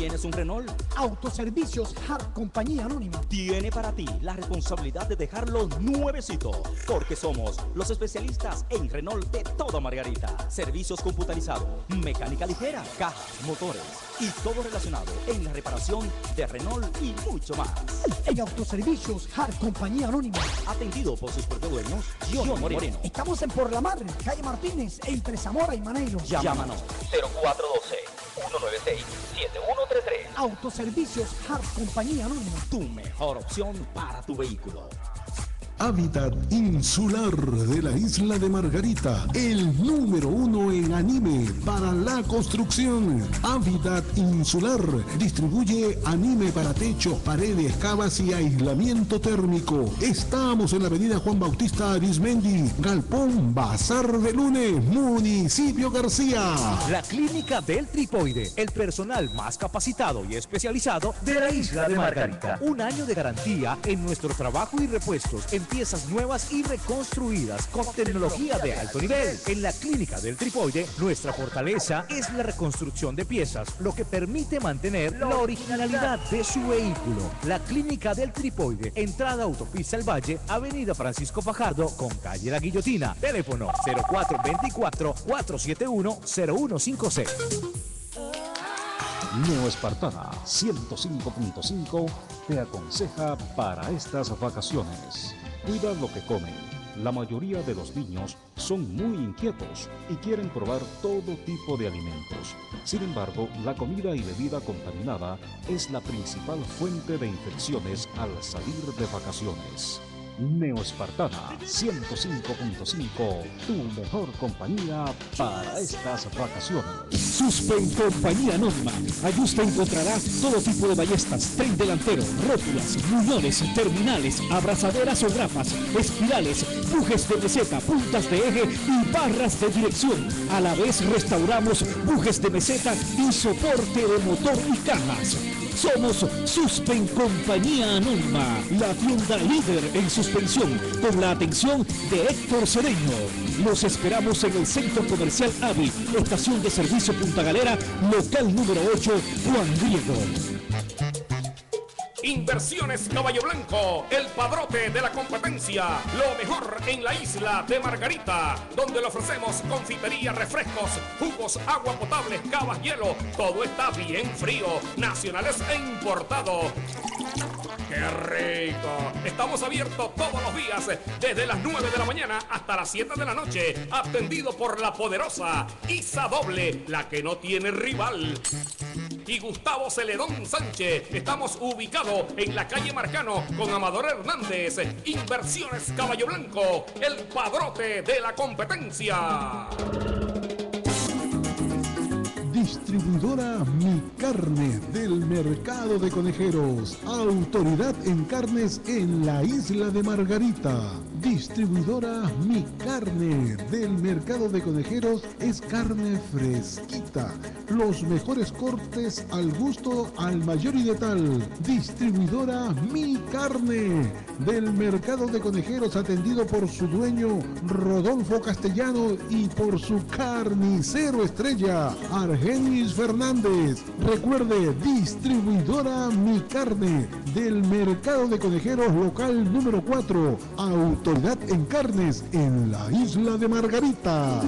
¿Tienes un Renault? Autoservicios Hard Compañía Anónima. Tiene para ti la responsabilidad de dejarlo nuevecito, porque somos los especialistas en Renault de toda Margarita. Servicios computarizados, mecánica ligera, cajas, motores y todo relacionado en la reparación de Renault y mucho más. En Autoservicios Hard Compañía Anónima. Atendido por sus propios dueños, John Moreno. Moreno. Estamos en Por la Mar, calle Martínez, entre Zamora y Maneiro. Llámanos 0412-196-7133. Autoservicios Hard Compañía Anónima. Tu mejor opción para tu vehículo. Hábitat Insular de la isla de Margarita, el número uno en anime para la construcción. Hábitat Insular distribuye anime para techos, paredes, cavas y aislamiento térmico. Estamos en la avenida Juan Bautista Arismendi, Galpón, Bazar de Lunes, Municipio García. La Clínica del Tripoide, el personal más capacitado y especializado de la isla de Margarita. Un año de garantía en nuestro trabajo y repuestos en piezas nuevas y reconstruidas con tecnología de alto nivel. En la Clínica del Tripoide, nuestra fortaleza es la reconstrucción de piezas, lo que permite mantener la originalidad de su vehículo. La Clínica del Tripoide, entrada Autopista El Valle, Avenida Francisco Fajardo con calle La Guillotina. Teléfono 0424-471-0156. Neoespartana 105.5 te aconseja para estas vacaciones. Cuida lo que comen. La mayoría de los niños son muy inquietos y quieren probar todo tipo de alimentos. Sin embargo, la comida y bebida contaminada es la principal fuente de infecciones al salir de vacaciones. Neoespartana 105.5, tu mejor compañía para estas vacaciones. Suspen Compañía Anónima. Allí usted encontrará todo tipo de ballestas, tren delantero, rótulas, muñones, terminales, abrazaderas o grapas, espirales, bujes de meseta, puntas de eje y barras de dirección. A la vez restauramos bujes de meseta y soporte de motor y cajas. Somos Suspen Compañía Anónima, la tienda líder en suspensión, con la atención de Héctor Cedeño. Los esperamos en el Centro Comercial AVI, Estación de Servicio Punta Galera, local número 8, Juan Diego. Inversiones Caballo Blanco, el padrote de la competencia, lo mejor en la isla de Margarita, donde le ofrecemos confitería, refrescos, jugos, agua potable, cavas, hielo, todo está bien frío, nacionales e importados. ¡Qué rico! Estamos abiertos todos los días, desde las 9 de la mañana hasta las 7 de la noche, atendido por la poderosa Isa Doble, la que no tiene rival y Gustavo Celedón Sánchez. Estamos ubicados en la calle Marcano con Amador Hernández. Inversiones Caballo Blanco, el padrote de la competencia. Distribuidora Mi Carne del Mercado de Conejeros. Autoridad en carnes en la isla de Margarita. Distribuidora Mi Carne del Mercado de Conejeros es carne fresquita. Los mejores cortes al gusto al mayor y de tal. Distribuidora Mi Carne del Mercado de Conejeros atendido por su dueño Rodolfo Castellano y por su carnicero estrella Argenis Fernández. Recuerde, distribuidora Mi Carne del Mercado de Conejeros local número 4. Autoridad en carnes en la isla de Margarita.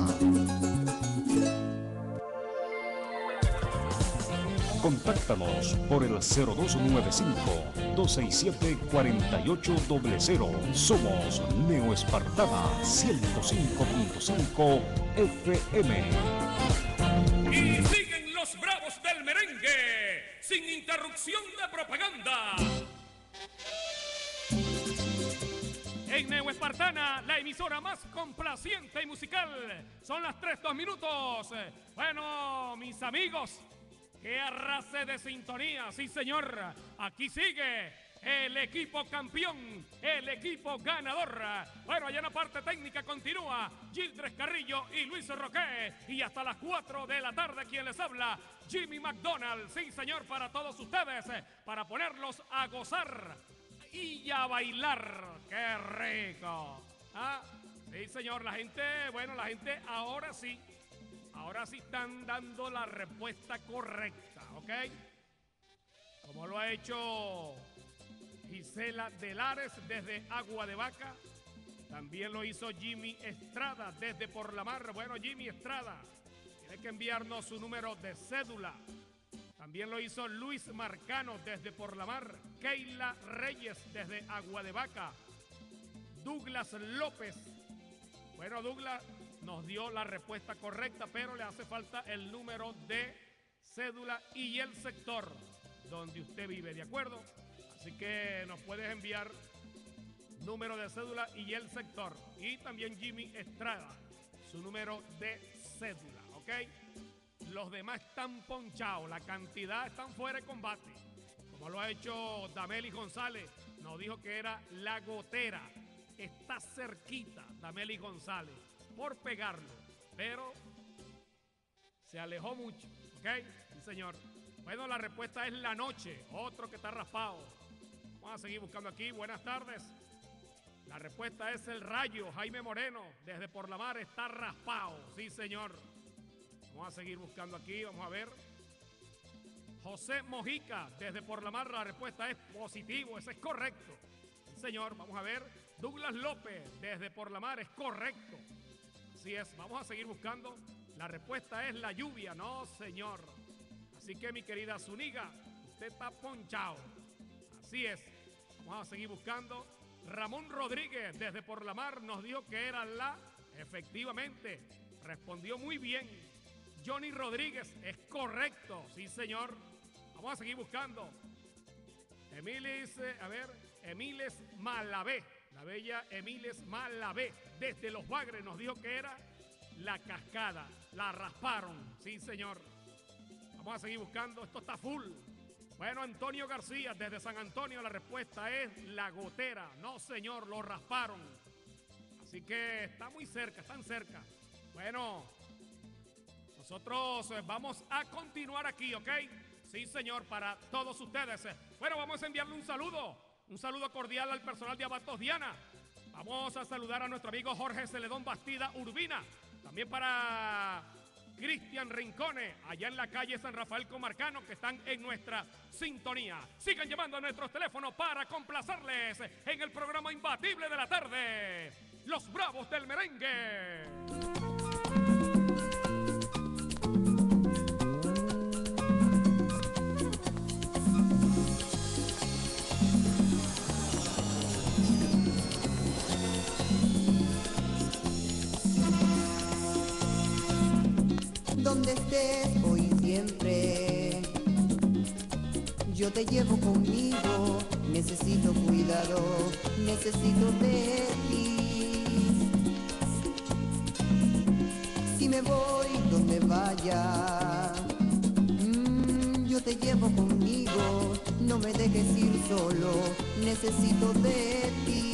Contáctanos por el 0295-267-4800. Somos Neo Espartana 105.5 FM. Y siguen los bravos del merengue, sin interrupción de propaganda. En Neo Espartana, la emisora más complaciente y musical. Son las 3, 2 minutos. Bueno, mis amigos, qué arrase de sintonía. Sí, señor. Aquí sigue el equipo campeón, el equipo ganador. Bueno, allá en la parte técnica continúa Gildres Carrillo y Luis Roque. Y hasta las 4 de la tarde, quien les habla, Jimmy McDonald. Sí, señor, para todos ustedes, para ponerlos a gozar y a bailar. ¡Qué rico! ¿Ah? Sí, señor, la gente, bueno, la gente ahora sí, ahora sí están dando la respuesta correcta, ¿ok? Como lo ha hecho Gisela Delares desde Agua de Vaca. También lo hizo Jimmy Estrada desde Por la Mar. Bueno, Jimmy Estrada, tiene que enviarnos su número de cédula. También lo hizo Luis Marcano desde Por la Mar. Keila Reyes desde Agua de Vaca. Douglas López. Bueno, Douglas nos dio la respuesta correcta, pero le hace falta el número de cédula y el sector donde usted vive, ¿de acuerdo? Así que nos puedes enviar número de cédula y el sector. Y también Jimmy Estrada, su número de cédula, ¿ok? Los demás están ponchados, la cantidad están fuera de combate. Como lo ha hecho Dameli González, nos dijo que era la gotera. Está cerquita Dameli González por pegarlo, pero se alejó mucho, ¿ok? Sí, señor. Bueno, la respuesta es la noche, otro que está raspado. Vamos a seguir buscando aquí. Buenas tardes. La respuesta es el rayo. Jaime Moreno, desde Por la Mar, está raspado. Sí, señor. Vamos a seguir buscando aquí. Vamos a ver. José Mojica, desde Por la Mar, la respuesta es positivo. Ese es correcto. Señor. Vamos a ver. Douglas López, desde Por la Mar, es correcto. Así es. Vamos a seguir buscando. La respuesta es la lluvia. No, señor. Así que, mi querida Zuniga, usted está ponchado. Así es. Vamos a seguir buscando. Ramón Rodríguez, desde Por la Mar, nos dijo que era la. Efectivamente, respondió muy bien. Johnny Rodríguez, es correcto. Sí, señor. Vamos a seguir buscando. Emiles, eh, a ver, Emiles Malavé. La bella Emiles Malavé, desde Los Bagres, nos dijo que era la cascada. La rasparon. Sí, señor. Vamos a seguir buscando. Esto está full. Bueno, Antonio García, desde San Antonio, la respuesta es la gotera. No, señor, lo rasparon. Así que está muy cerca, están cerca. Bueno, nosotros eh, vamos a continuar aquí, ¿ok? Sí, señor, para todos ustedes. Bueno, vamos a enviarle un saludo, un saludo cordial al personal de Abatos Diana. Vamos a saludar a nuestro amigo Jorge Celedón Bastida Urbina. También para Cristian Rincone, allá en la calle San Rafael Comarcano, que están en nuestra sintonía. Sigan llamando a nuestros teléfonos para complacerles en el programa imbatible de la tarde. Los Bravos del Merengue. Estés hoy siempre, yo te llevo conmigo. Necesito cuidado, necesito de ti. Si me voy donde vaya, te llevo conmigo, no me dejes ir solo, necesito de ti.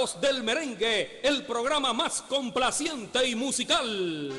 Del Merengue, el programa más complaciente y musical.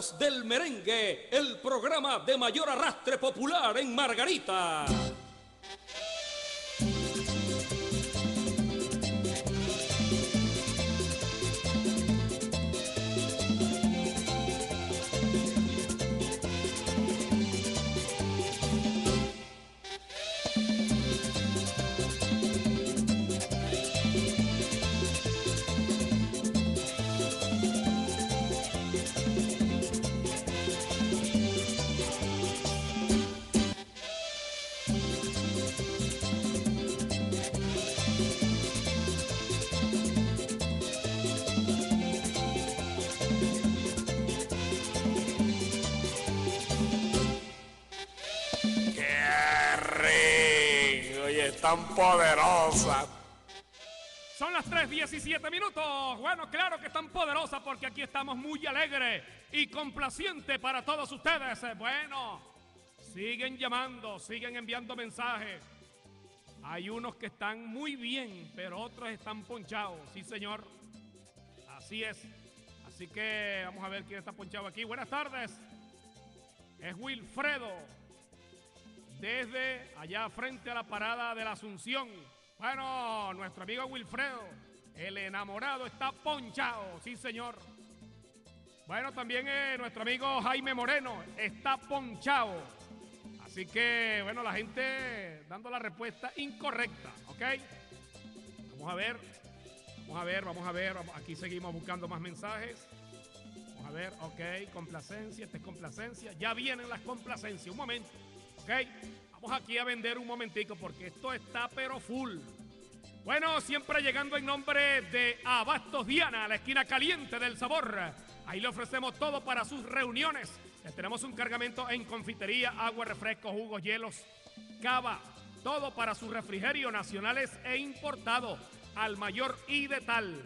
Del Merengue, el programa de mayor arrastre popular en Margarita. Estamos muy alegres y complacientes para todos ustedes. Bueno, siguen llamando, siguen enviando mensajes. Hay unos que están muy bien, pero otros están ponchados. Sí, señor. Así es. Así que vamos a ver quién está ponchado aquí. Buenas tardes. Es Wilfredo. Desde allá frente a la parada de la Asunción. Bueno, nuestro amigo Wilfredo, el enamorado, está ponchado. Sí, señor. Bueno, también eh, nuestro amigo Jaime Moreno está ponchado. Así que, bueno, la gente dando la respuesta incorrecta, ¿ok? Vamos a ver, vamos a ver, vamos a ver. aquí seguimos buscando más mensajes. Vamos a ver, ok, complacencia, esta es complacencia. Ya vienen las complacencias, un momento, ok. Vamos aquí a vender un momentico porque esto está pero full. Bueno, siempre llegando en nombre de Abastos Diana, la esquina caliente del sabor. Ahí le ofrecemos todo para sus reuniones. Les tenemos un cargamento en confitería, agua, refrescos, jugos, hielos, cava. Todo para sus refrigerios nacionales e importados al mayor y de tal.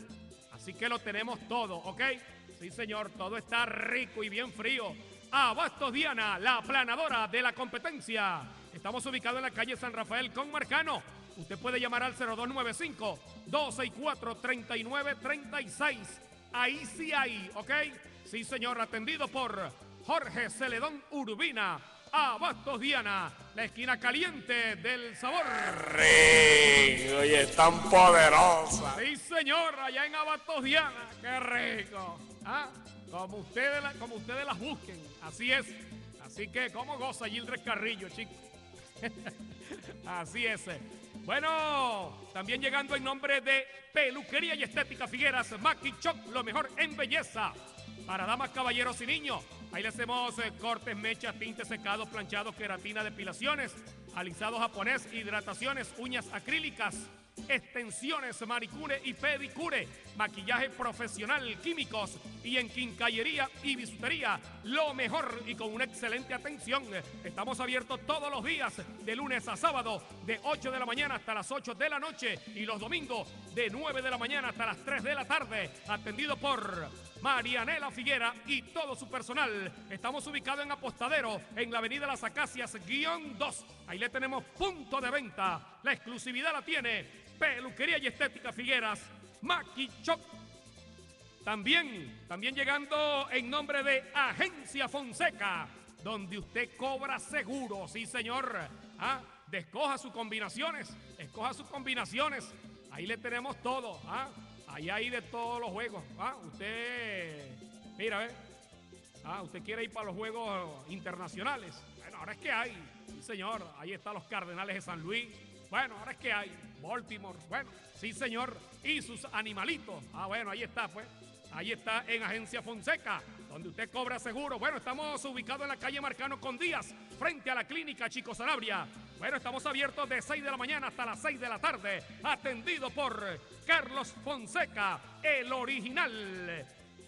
Así que lo tenemos todo, ¿ok? Sí, señor, todo está rico y bien frío. Abastos Diana, la aplanadora de la competencia. Estamos ubicados en la calle San Rafael con Marcano. Usted puede llamar al 0295-264-3936. Ahí sí hay, ¿ok? Sí, señor, atendido por Jorge Celedón Urbina. Abastos Diana, la esquina caliente del sabor. Rico, oye, es tan poderosa. Sí, señor, allá en Abastos Diana, qué rico. Ah, Como ustedes, la- como ustedes las busquen, así es. Así que, ¿cómo goza Gildred Carrillo, chicos? Así es. Bueno, también llegando en nombre de Peluquería y Estética Figueras, Maki Chop, lo mejor en belleza. Para damas, caballeros y niños. Ahí le hacemos eh, cortes, mechas, tintes secados, planchados, queratina, depilaciones, alisado japonés, hidrataciones, uñas acrílicas, extensiones, manicure y pedicure, maquillaje profesional, químicos y en quincallería y bisutería, lo mejor y con una excelente atención. Estamos abiertos todos los días, de lunes a sábado, de 8 de la mañana hasta las 8 de la noche y los domingos de 9 de la mañana hasta las 3 de la tarde, atendido por Marianela Figuera y todo su personal. Estamos ubicados en Apostadero, en la avenida Las Acacias, guion 2. Ahí le tenemos punto de venta. La exclusividad la tiene Peluquería y Estética Figueras, Maki Shop. También, también llegando en nombre de Agencia Fonseca, donde usted cobra seguro, sí señor. ¿Ah? Escoja sus combinaciones, escoja sus combinaciones. Ahí le tenemos todo. ¿ah? Ahí hay de todos los juegos. ¿ah? Usted, mira, ve. Ah, usted quiere ir para los juegos internacionales. Bueno, ahora es que hay. Sí, señor. Ahí están los Cardenales de San Luis. Bueno, ahora es que hay. Baltimore. Bueno, sí, señor. Y sus animalitos. Ah, bueno, ahí está, pues. Ahí está en Agencia Fonseca, donde usted cobra seguro. Bueno, estamos ubicados en la calle Marcano con Díaz, frente a la clínica Chico Sanabria. Bueno, estamos abiertos de 6 de la mañana hasta las 6 de la tarde, atendido por Carlos Fonseca, el original.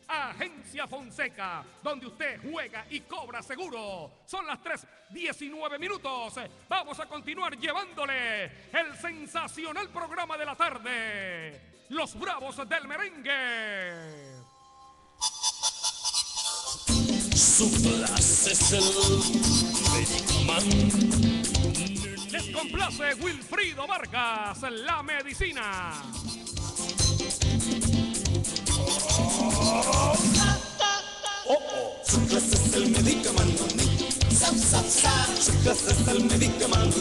Agencia Fonseca, donde usted juega y cobra seguro. Son las 3.19 minutos. Vamos a continuar llevándole el sensacional programa de la tarde. Los Bravos del Merengue. Su clase es el. Les complace Wilfrido Vargas, la medicina. Su clase es el medicamento. Sap, sap, sap. Su clase es el medicamento.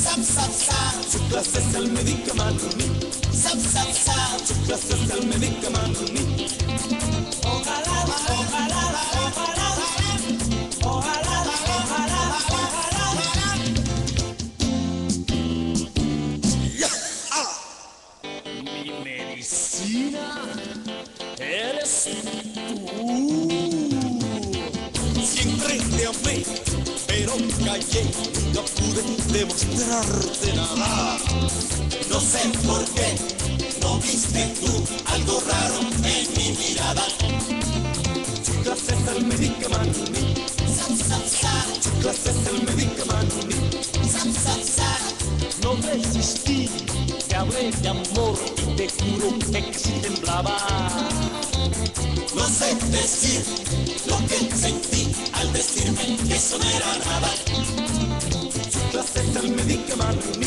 Sap, sap, sap. Su clase es el medicamento. Sap, sap, sap. Su clase es demostrarte nada. No sé por qué no viste tú algo raro en mi mirada. Es el medicamento. Es el medicamento. No resistí, te hablé de amor y te juro que si temblaba. No sé decir lo que sentí al decirme que eso no era nada. Su clase es el medicamento. Mi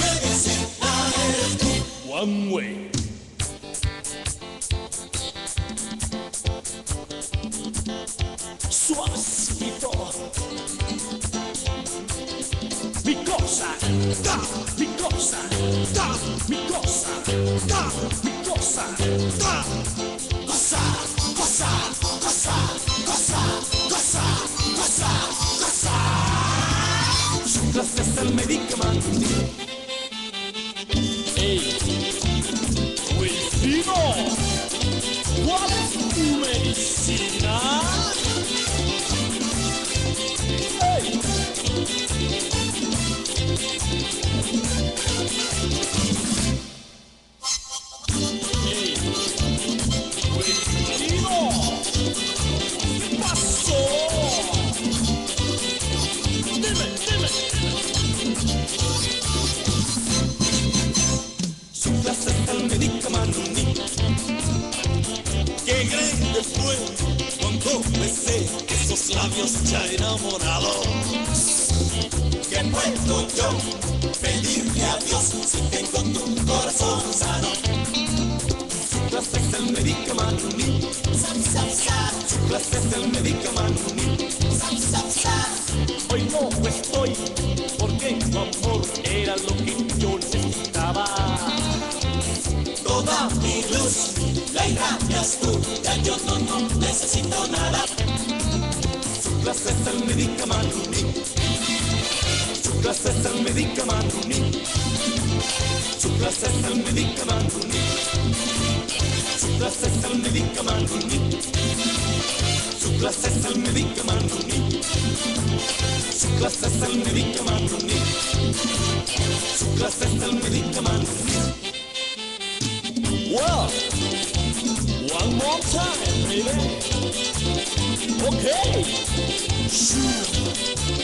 medicina eres tú. One way. Mi cosa, da, mi cosa, da, mi cosa, da, mi cosa, da. Su clase es el medicamento, su clase es el medicamento, su clase es el medicamento, su clase es el medicamento, su clase es el medicamento, su clase es el medicamento. Well, one more time, baby. Okay. Hey.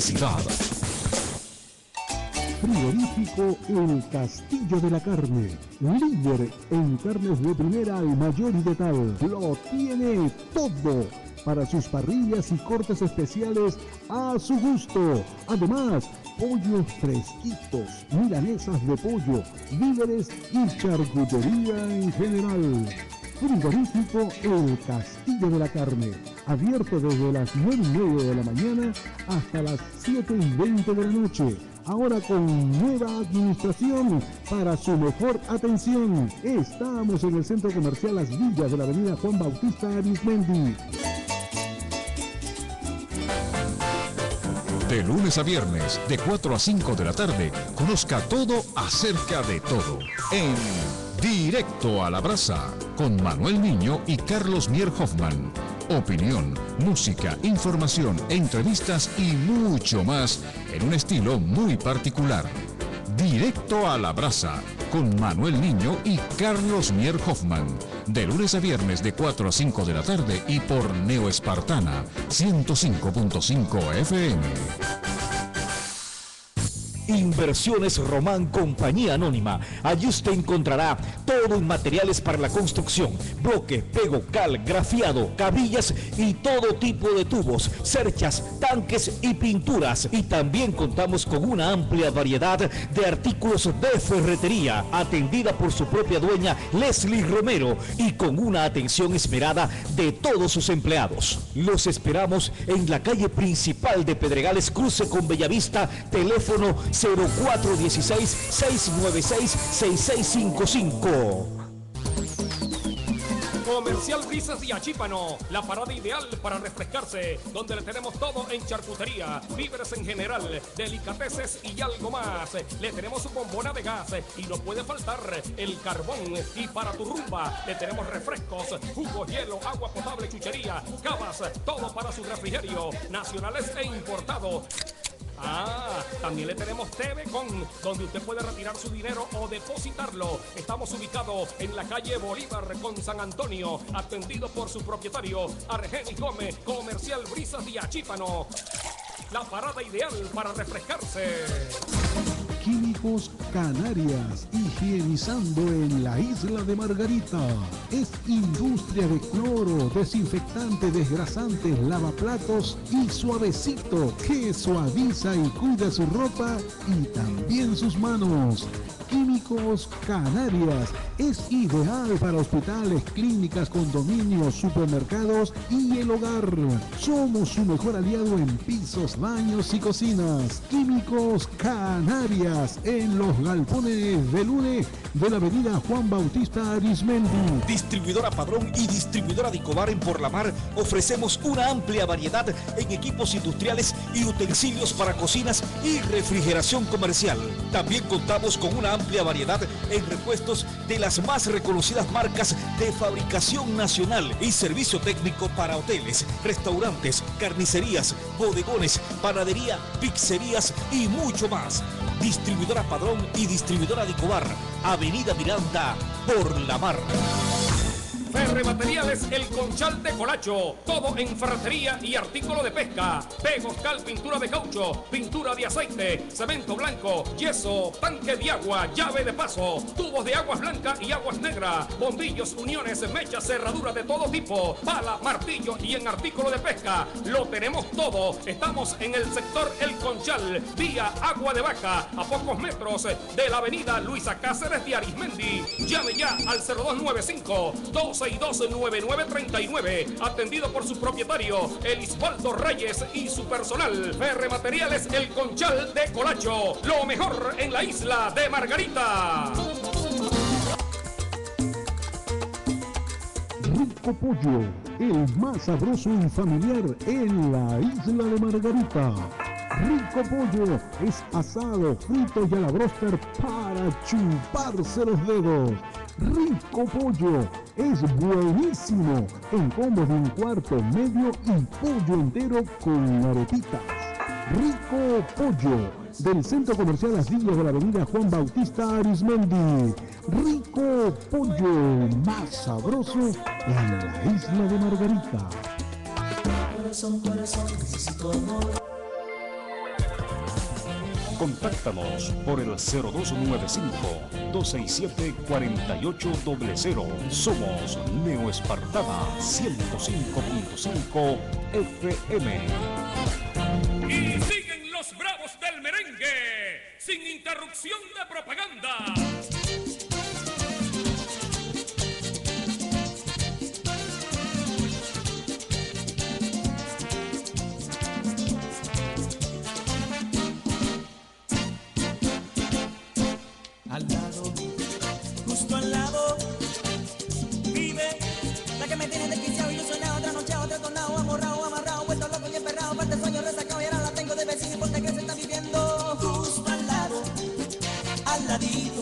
Publicidad. Frigorífico El Castillo de la Carne, líder en carnes de primera al mayor y de tal. Lo tiene todo para sus parrillas y cortes especiales a su gusto. Además, pollos fresquitos, milanesas de pollo, víveres y charcutería en general. Frigorífico El Castillo de la Carne, abierto desde las 9 y media de la mañana hasta las 7 y 20 de la noche. Ahora con nueva administración para su mejor atención. Estamos en el centro comercial Las Villas de la avenida Juan Bautista Arismendi. De lunes a viernes, de 4 a 5 de la tarde, conozca todo acerca de todo. En Directo a la Brasa, con Manuel Niño y Carlos Mier Hoffman. Opinión, música, información, entrevistas y mucho más en un estilo muy particular. Directo a la Brasa, con Manuel Niño y Carlos Mier Hoffman. De lunes a viernes de 4 a 5 de la tarde y por Neo Espartana 105.5 FM. Inversiones Román Compañía Anónima. Allí usted encontrará todo en materiales para la construcción, bloque, pego, cal, grafiado, cabillas y todo tipo de tubos, cerchas, tanques y pinturas. Y también contamos con una amplia variedad de artículos de ferretería, atendida por su propia dueña Leslie Romero y con una atención esmerada de todos sus empleados. Los esperamos en la calle principal de Pedregales, cruce con Bellavista, teléfono 0416-696-6655. Comercial Brisas y Achípano, la parada ideal para refrescarse, donde le tenemos todo en charcutería, víveres en general, delicateces y algo más. Le tenemos su bombona de gas y no puede faltar el carbón. Y para tu rumba, le tenemos refrescos, jugo, hielo, agua potable, chuchería, cavas, todo para su refrigerio, nacionales e importados. Ah, también le tenemos TV con donde usted puede retirar su dinero o depositarlo. Estamos ubicados en la calle Bolívar con San Antonio, atendido por su propietario Argeni Gómez, Comercial Brisas y Achípano. La parada ideal para refrescarse. Químicos Canarias, higienizando en la isla de Margarita. Es industria de cloro, desinfectante, desgrasantes, lavaplatos y suavecito que suaviza y cuida su ropa y también sus manos. Químicos Canarias es ideal para hospitales, clínicas, condominios, supermercados y el hogar. Somos su mejor aliado en pisos, baños y cocinas. Químicos Canarias en los galpones de Lune de la avenida Juan Bautista Arismendi. Distribuidora Padrón y distribuidora Dicobar en Por la Mar ofrecemos una amplia variedad en equipos industriales y utensilios para cocinas y refrigeración comercial. También contamos con una amplia variedad en repuestos de las más reconocidas marcas de fabricación nacional y servicio técnico para hoteles, restaurantes, carnicerías, bodegones, panadería, pizzerías y mucho más. Distribuidora Padrón y distribuidora Dicobar, Avenida Miranda, por la mar. Ferre Materiales El Conchal de Colacho. Todo en ferretería y artículo de pesca. Pegos, cal, pintura de caucho, pintura de aceite, cemento blanco, yeso, tanque de agua, llave de paso, tubos de aguas blancas y aguas negras, bombillos, uniones, mechas, cerraduras de todo tipo, pala, martillo y en artículo de pesca. Lo tenemos todo. Estamos en el sector El Conchal, vía Agua de Vaca, a pocos metros de la avenida Luisa Cáceres de Arismendi. Llame ya al 0295 262-9939. Atendido por su propietario, Elisbaldo Reyes y su personal. Ferre Materiales El Conchal de Colacho. Lo mejor en la isla de Margarita. Rico Pollo, el más sabroso y familiar en la isla de Margarita. Rico Pollo es asado, frito y a la broster para chuparse los dedos. Rico Pollo es buenísimo en combos de un cuarto, medio y pollo entero con arepitas. Rico Pollo del Centro Comercial Las de la Avenida Juan Bautista Arismendi. Rico Pollo, más sabroso en la isla de Margarita. Corazón, corazón, necesito amor. Contáctanos por el 0295-267-4800. Somos Neo Espartada 105.5 FM. Y siguen los bravos del merengue, sin interrupción de propaganda. Al ladito,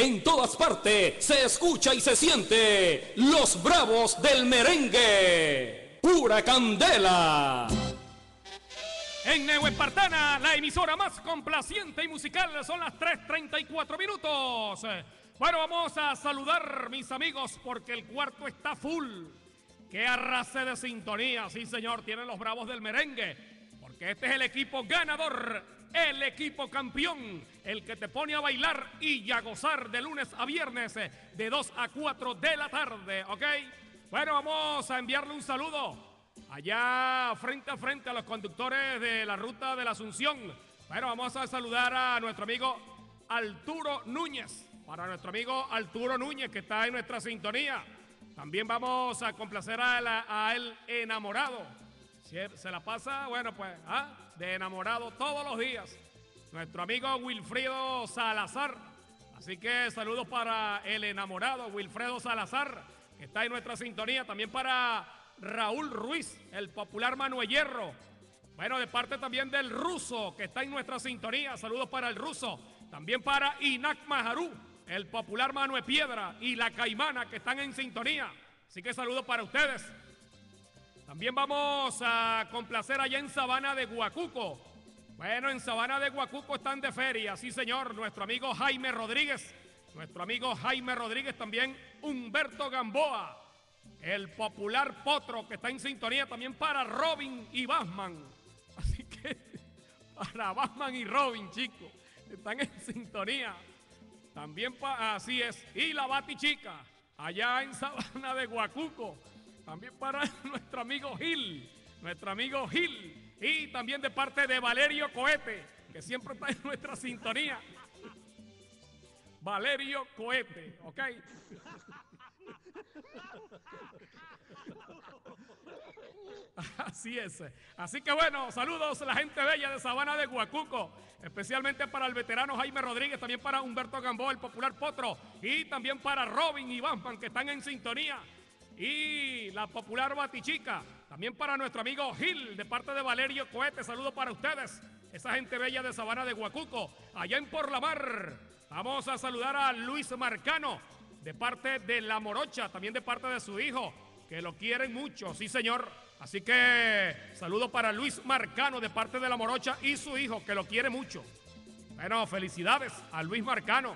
En todas partes se escucha y se siente los bravos del merengue. Pura candela. En Neu Espartana, la emisora más complaciente y musical, son las 3.34 minutos. Bueno, vamos a saludar, mis amigos, porque el cuarto está full. ¡Qué arrase de sintonía! Sí, señor, tienen los bravos del merengue. Porque este es el equipo ganador, el equipo campeón, el que te pone a bailar y a gozar de lunes a viernes eh, de 2 a 4 de la tarde, ¿ok? Bueno, vamos a enviarle un saludo allá frente a frente a los conductores de la ruta de la Asunción. Bueno, vamos a saludar a nuestro amigo Arturo Núñez. Para nuestro amigo Arturo Núñez, que está en nuestra sintonía. También vamos a complacer a, el enamorado. Él se la pasa, bueno, pues, ¿ah? De enamorado todos los días. Nuestro amigo Wilfrido Salazar. Así que saludos para el enamorado Wilfredo Salazar, que está en nuestra sintonía. También para Raúl Ruiz, el popular Manuel Hierro. Bueno, de parte también del ruso, que está en nuestra sintonía. Saludos para el ruso. También para Inak Maharú, el popular Manuel Piedra y la Caimana, que están en sintonía. Así que saludos para ustedes. También vamos a complacer allá en Sabana de Guacuco. Bueno, en Sabana de Guacuco están de feria, sí señor, nuestro amigo Jaime Rodríguez, nuestro amigo Jaime Rodríguez también, Humberto Gamboa, el popular potro que está en sintonía también para Robin y Batman. Así que para Batman y Robin, chicos, están en sintonía. También para, así es, y la Batichica, allá en Sabana de Guacuco. También para nuestro amigo Gil, nuestro amigo Gil. Y también de parte de Valerio Cohete, que siempre está en nuestra sintonía. Valerio Cohete, ¿ok? Así es. Así que bueno, saludos a la gente bella de Sabana de Guacuco, especialmente para el veterano Jaime Rodríguez, también para Humberto Gamboa, el popular potro, y también para Robin y Bampan, que están en sintonía, y la popular Batichica, también para nuestro amigo Gil, de parte de Valerio Cohete, saludos para ustedes, esa gente bella de Sabana de Guacuco, allá en Por la Mar. Vamos a saludar a Luis Marcano, de parte de La Morocha, también de parte de su hijo, que lo quieren mucho, sí señor. Así que saludo para Luis Marcano de parte de La Morocha y su hijo, que lo quiere mucho. Bueno, felicidades a Luis Marcano.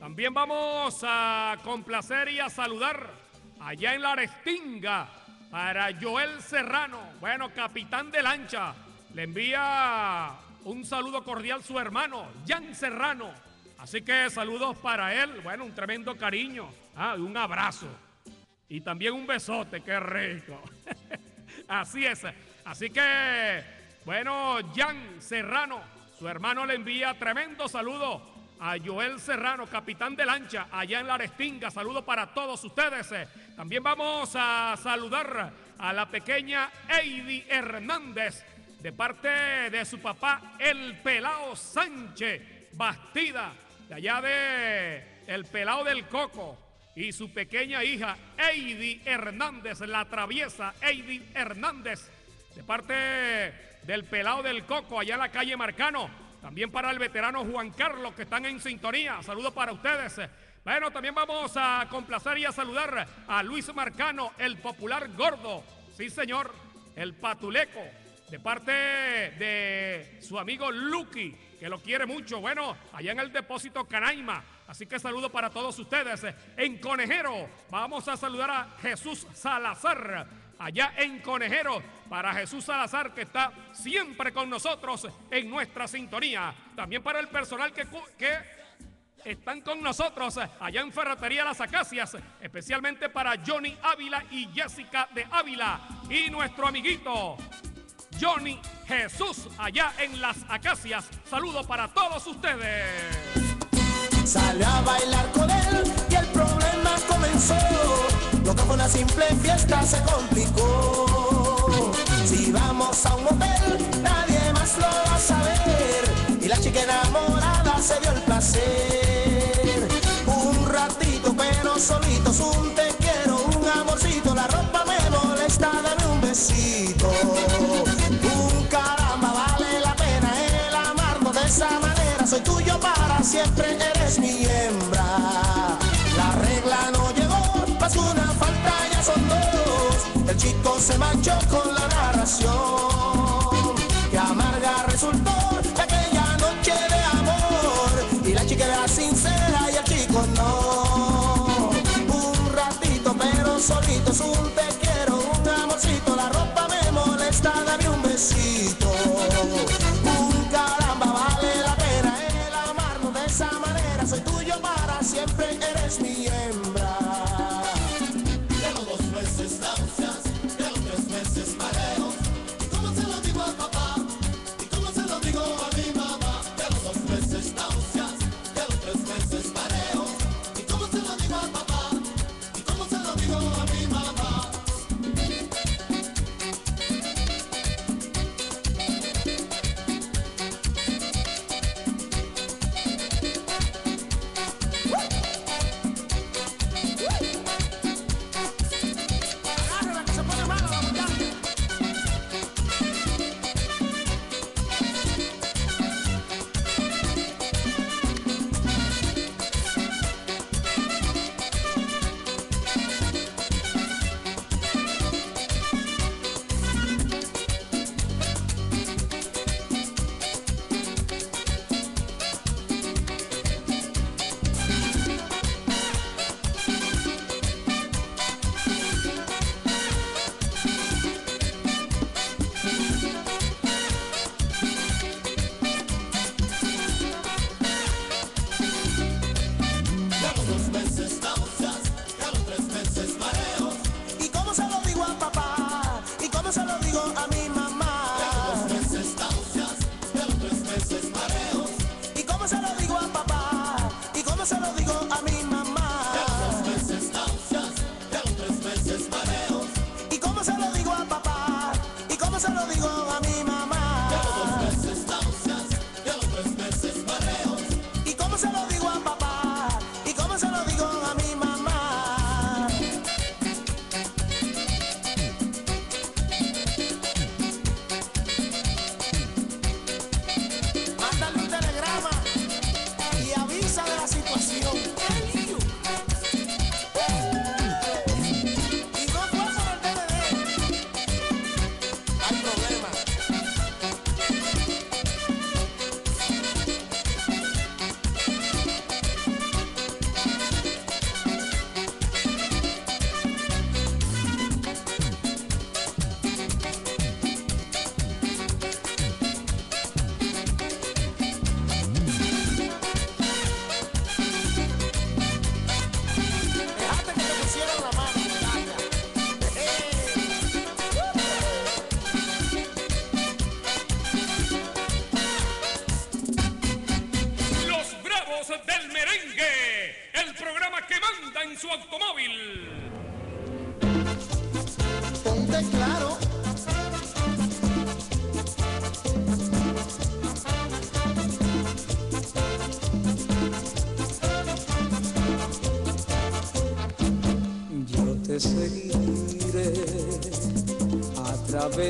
También vamos a complacer y a saludar allá en la Arestinga para Joel Serrano, bueno, capitán de lancha. Le envía un saludo cordial su hermano, Jan Serrano. Así que saludos para él, bueno, un tremendo cariño, ah, un abrazo. Y también un besote, qué rico. Así es. Así que, bueno, Jan Serrano, su hermano le envía tremendo saludo a Joel Serrano, capitán de lancha, allá en la Arestinga. Saludo para todos ustedes. Eh, También vamos a saludar a la pequeña Heidi Hernández, de parte de su papá, el Pelao Sánchez Bastida. de allá de el pelado del coco y su pequeña hija Eidy Hernández, la traviesa Eidy Hernández, de parte del pelado del coco allá en la calle Marcano. También para el veterano Juan Carlos que están en sintonía. Saludos para ustedes. Bueno, también vamos a complacer y a saludar a Luis Marcano, el popular gordo. Sí, señor, el patuleco. De parte de su amigo Lucky, que lo quiere mucho. Bueno, allá en el depósito Canaima. Así que saludo para todos ustedes. En Conejero, vamos a saludar a Jesús Salazar. Allá en Conejero, para Jesús Salazar, que está siempre con nosotros en nuestra sintonía. También para el personal que, que están con nosotros allá en Ferretería Las Acacias, especialmente para Johnny Ávila y Jessica de Ávila y nuestro amiguito Johnny Jesús allá en Las Acacias. Saludo para todos ustedes. Salió a bailar con él y el problema comenzó. Lo que fue una simple fiesta se complicó. Si vamos a un motel, nadie más lo va a saber. Y la chica enamorada se dio el placer. Un ratito, pero solitos, un te quiero, un amorcito. La ropa me molesta, dame un besito. Un caramba, vale la pena el amarnos de esa manera. Soy tuyo para siempre, eres mi hembra. Son. El chico se manchó con la narración. Que amarga resultó aquella noche de amor. Y la chica era sincera y el chico no. Un ratito, pero solito, es un te quiero, un amorcito. La ropa me molesta, dame un besito. Un caramba, vale la pena el amarnos de esa manera. Soy tuyo para siempre, eres mi hembra.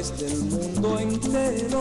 del mundo entero.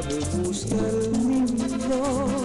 ave busca el nido.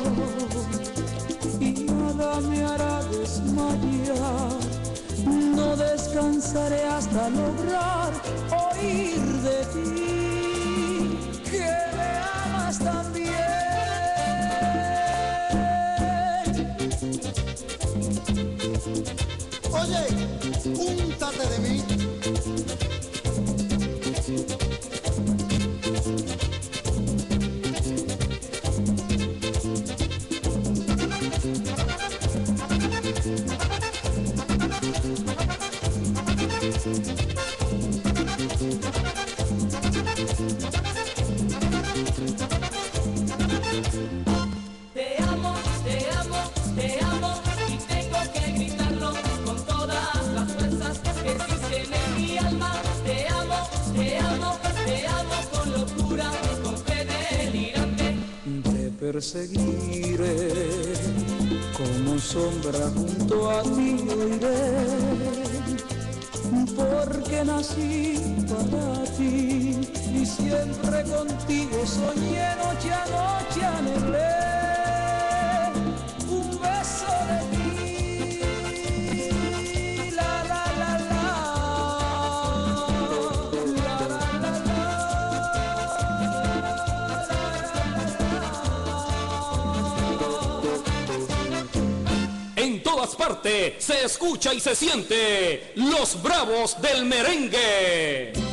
escucha y se siente Los Bravos del Merengue.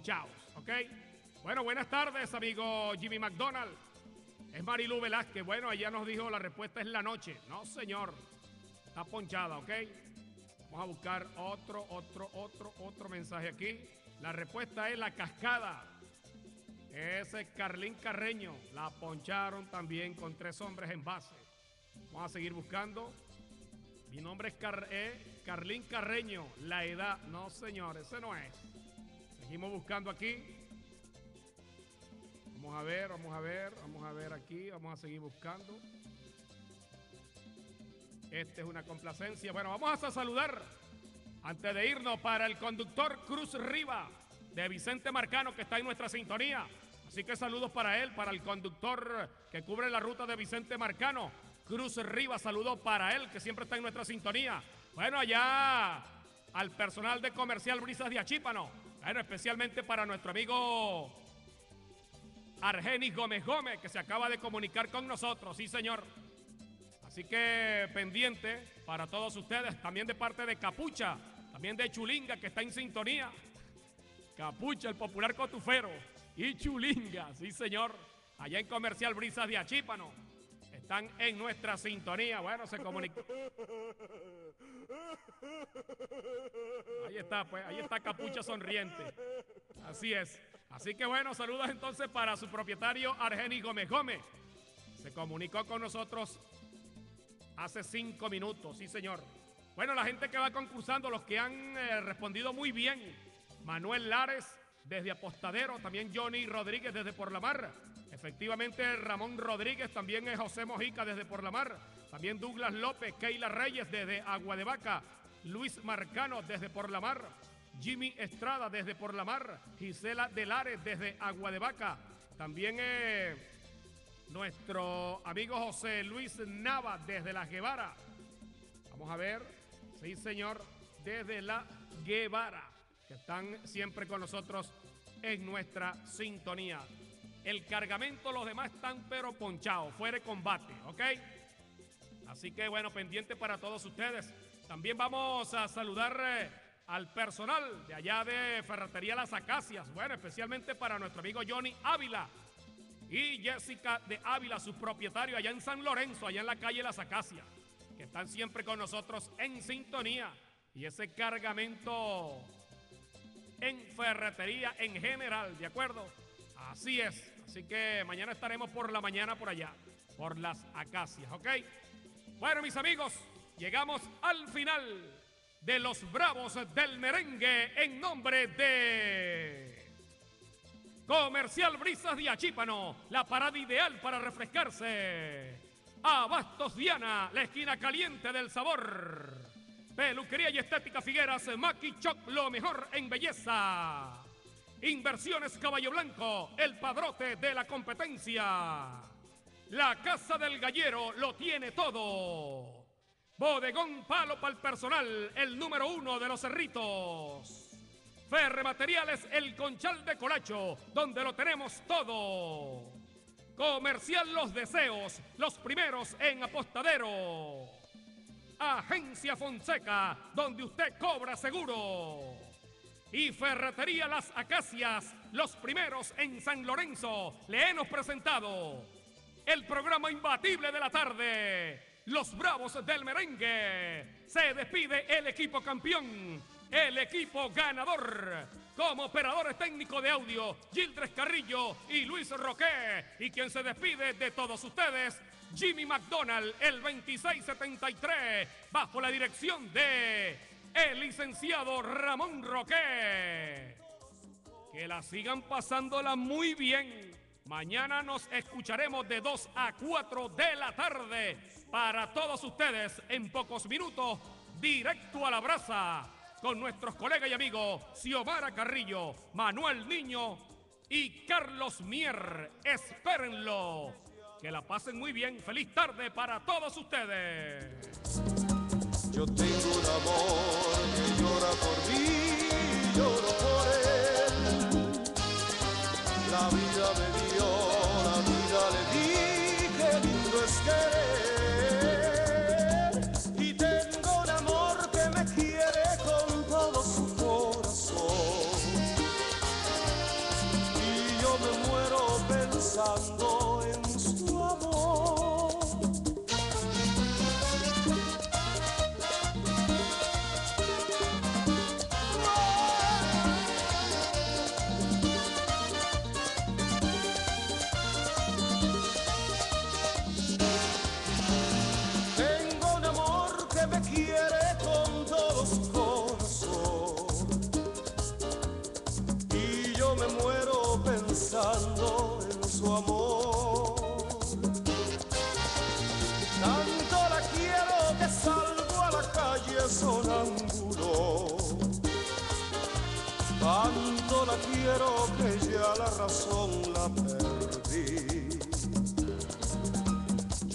Ponchados, ¿ok? Bueno, buenas tardes, amigo Jimmy McDonald. Es Marilu Velázquez. Bueno, ella nos dijo la respuesta es la noche. No, señor. Está ponchada, ¿ok? Vamos a buscar otro, otro, otro, otro mensaje aquí. La respuesta es la cascada. Ese es Carlín Carreño. La poncharon también con tres hombres en base. Vamos a seguir buscando. Mi nombre es Car eh, Carlín Carreño. La edad. No, señor, ese no es. Seguimos buscando aquí. Vamos a ver, vamos a ver, vamos a ver aquí. Vamos a seguir buscando. Esta es una complacencia. Bueno, vamos a saludar antes de irnos para el conductor Cruz Riva de Vicente Marcano que está en nuestra sintonía. Así que saludos para él, para el conductor que cubre la ruta de Vicente Marcano. Cruz Riva, saludos para él que siempre está en nuestra sintonía. Bueno, allá al personal de Comercial Brisas de Achípano. Bueno, especialmente para nuestro amigo Argenis Gómez Gómez que se acaba de comunicar con nosotros. Sí, señor. Así que pendiente para todos ustedes, también de parte de Capucha, también de Chulinga, que está en sintonía. Capucha, el popular cotufero. Y Chulinga, sí señor, allá en Comercial Brisas de Achípano. Están en nuestra sintonía. Bueno, se comunicó. Ahí está, pues, ahí está Capucha sonriente. Así es. Así que bueno, saludos entonces para su propietario Argenis Gómez Gómez. Se comunicó con nosotros hace cinco minutos, sí señor. Bueno, la gente que va concursando, los que han eh, respondido muy bien. Manuel Lares desde Apostadero, también Johnny Rodríguez desde Por la Mar. Efectivamente, Ramón Rodríguez, también es José Mojica desde Por la Mar. También Douglas López, Keila Reyes desde Agua de Vaca. Luis Marcano desde Por la Mar. Jimmy Estrada desde Por la Mar. Gisela Delares desde Agua de Vaca. También eh, nuestro amigo José Luis Nava desde La Guevara. Vamos a ver. Sí, señor. Desde La Guevara. Que están siempre con nosotros en nuestra sintonía. El cargamento, los demás están pero ponchados, fuera de combate, ¿ok? Así que bueno, pendiente para todos ustedes. También vamos a saludar eh, al personal de allá de Ferretería Las Acacias. Bueno, especialmente para nuestro amigo Johnny Ávila y Jessica de Ávila, su propietario allá en San Lorenzo, allá en la calle Las Acacias, que están siempre con nosotros en sintonía. Y ese cargamento en ferretería en general, ¿de acuerdo? Así es. Así que mañana estaremos por la mañana por allá, por las acacias, ¿ok? Bueno, mis amigos, llegamos al final de los Bravos del Merengue en nombre de Comercial Brisas de Achípano, la parada ideal para refrescarse. Abastos Diana, la esquina caliente del sabor. Peluquería y Estética Figueras, Maki Choc, lo mejor en belleza. Inversiones Caballo Blanco, el padrote de la competencia. La Casa del Gallero lo tiene todo. Bodegón Palo para el personal, el número uno de los cerritos. Ferre Materiales, el Conchal de Colacho, donde lo tenemos todo. Comercial Los Deseos, los primeros en apostadero. Agencia Fonseca, donde usted cobra seguro. Y Ferretería Las Acacias, los primeros en San Lorenzo, le hemos presentado el programa imbatible de la tarde. Los Bravos del Merengue. Se despide el equipo campeón, el equipo ganador. Como operadores técnicos de audio, Gildres Carrillo y Luis Roque. Y quien se despide de todos ustedes, Jimmy McDonald, el 2673, bajo la dirección de el licenciado Ramón Roque. Que la sigan pasándola muy bien. Mañana nos escucharemos de 2 a 4 de la tarde para todos ustedes en pocos minutos, directo a la brasa, con nuestros colegas y amigos Xiomara Carrillo, Manuel Niño y Carlos Mier. Espérenlo. Que la pasen muy bien. Feliz tarde para todos ustedes. Yo tengo un amor que llora por mí, lloro por él. La vida me stay.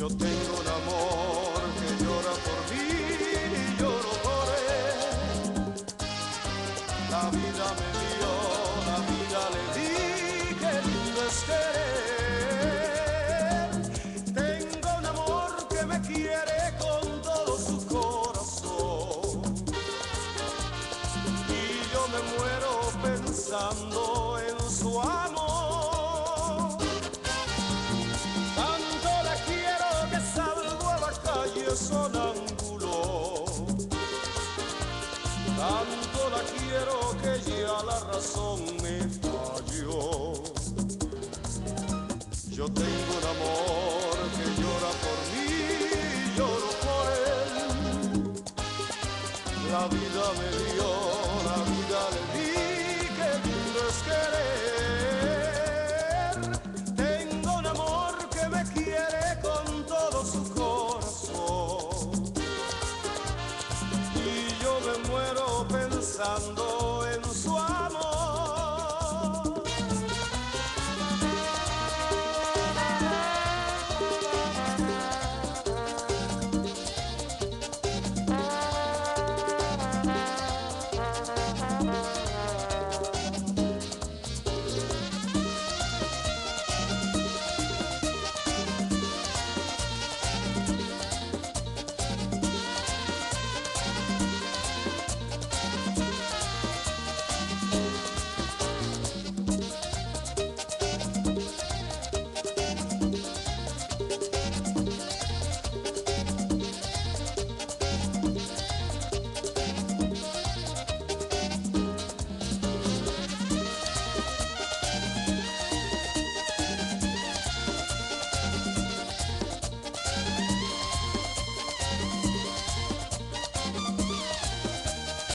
Just think Yo tengo un amor que llora por mí, lloro por él. La vida me dio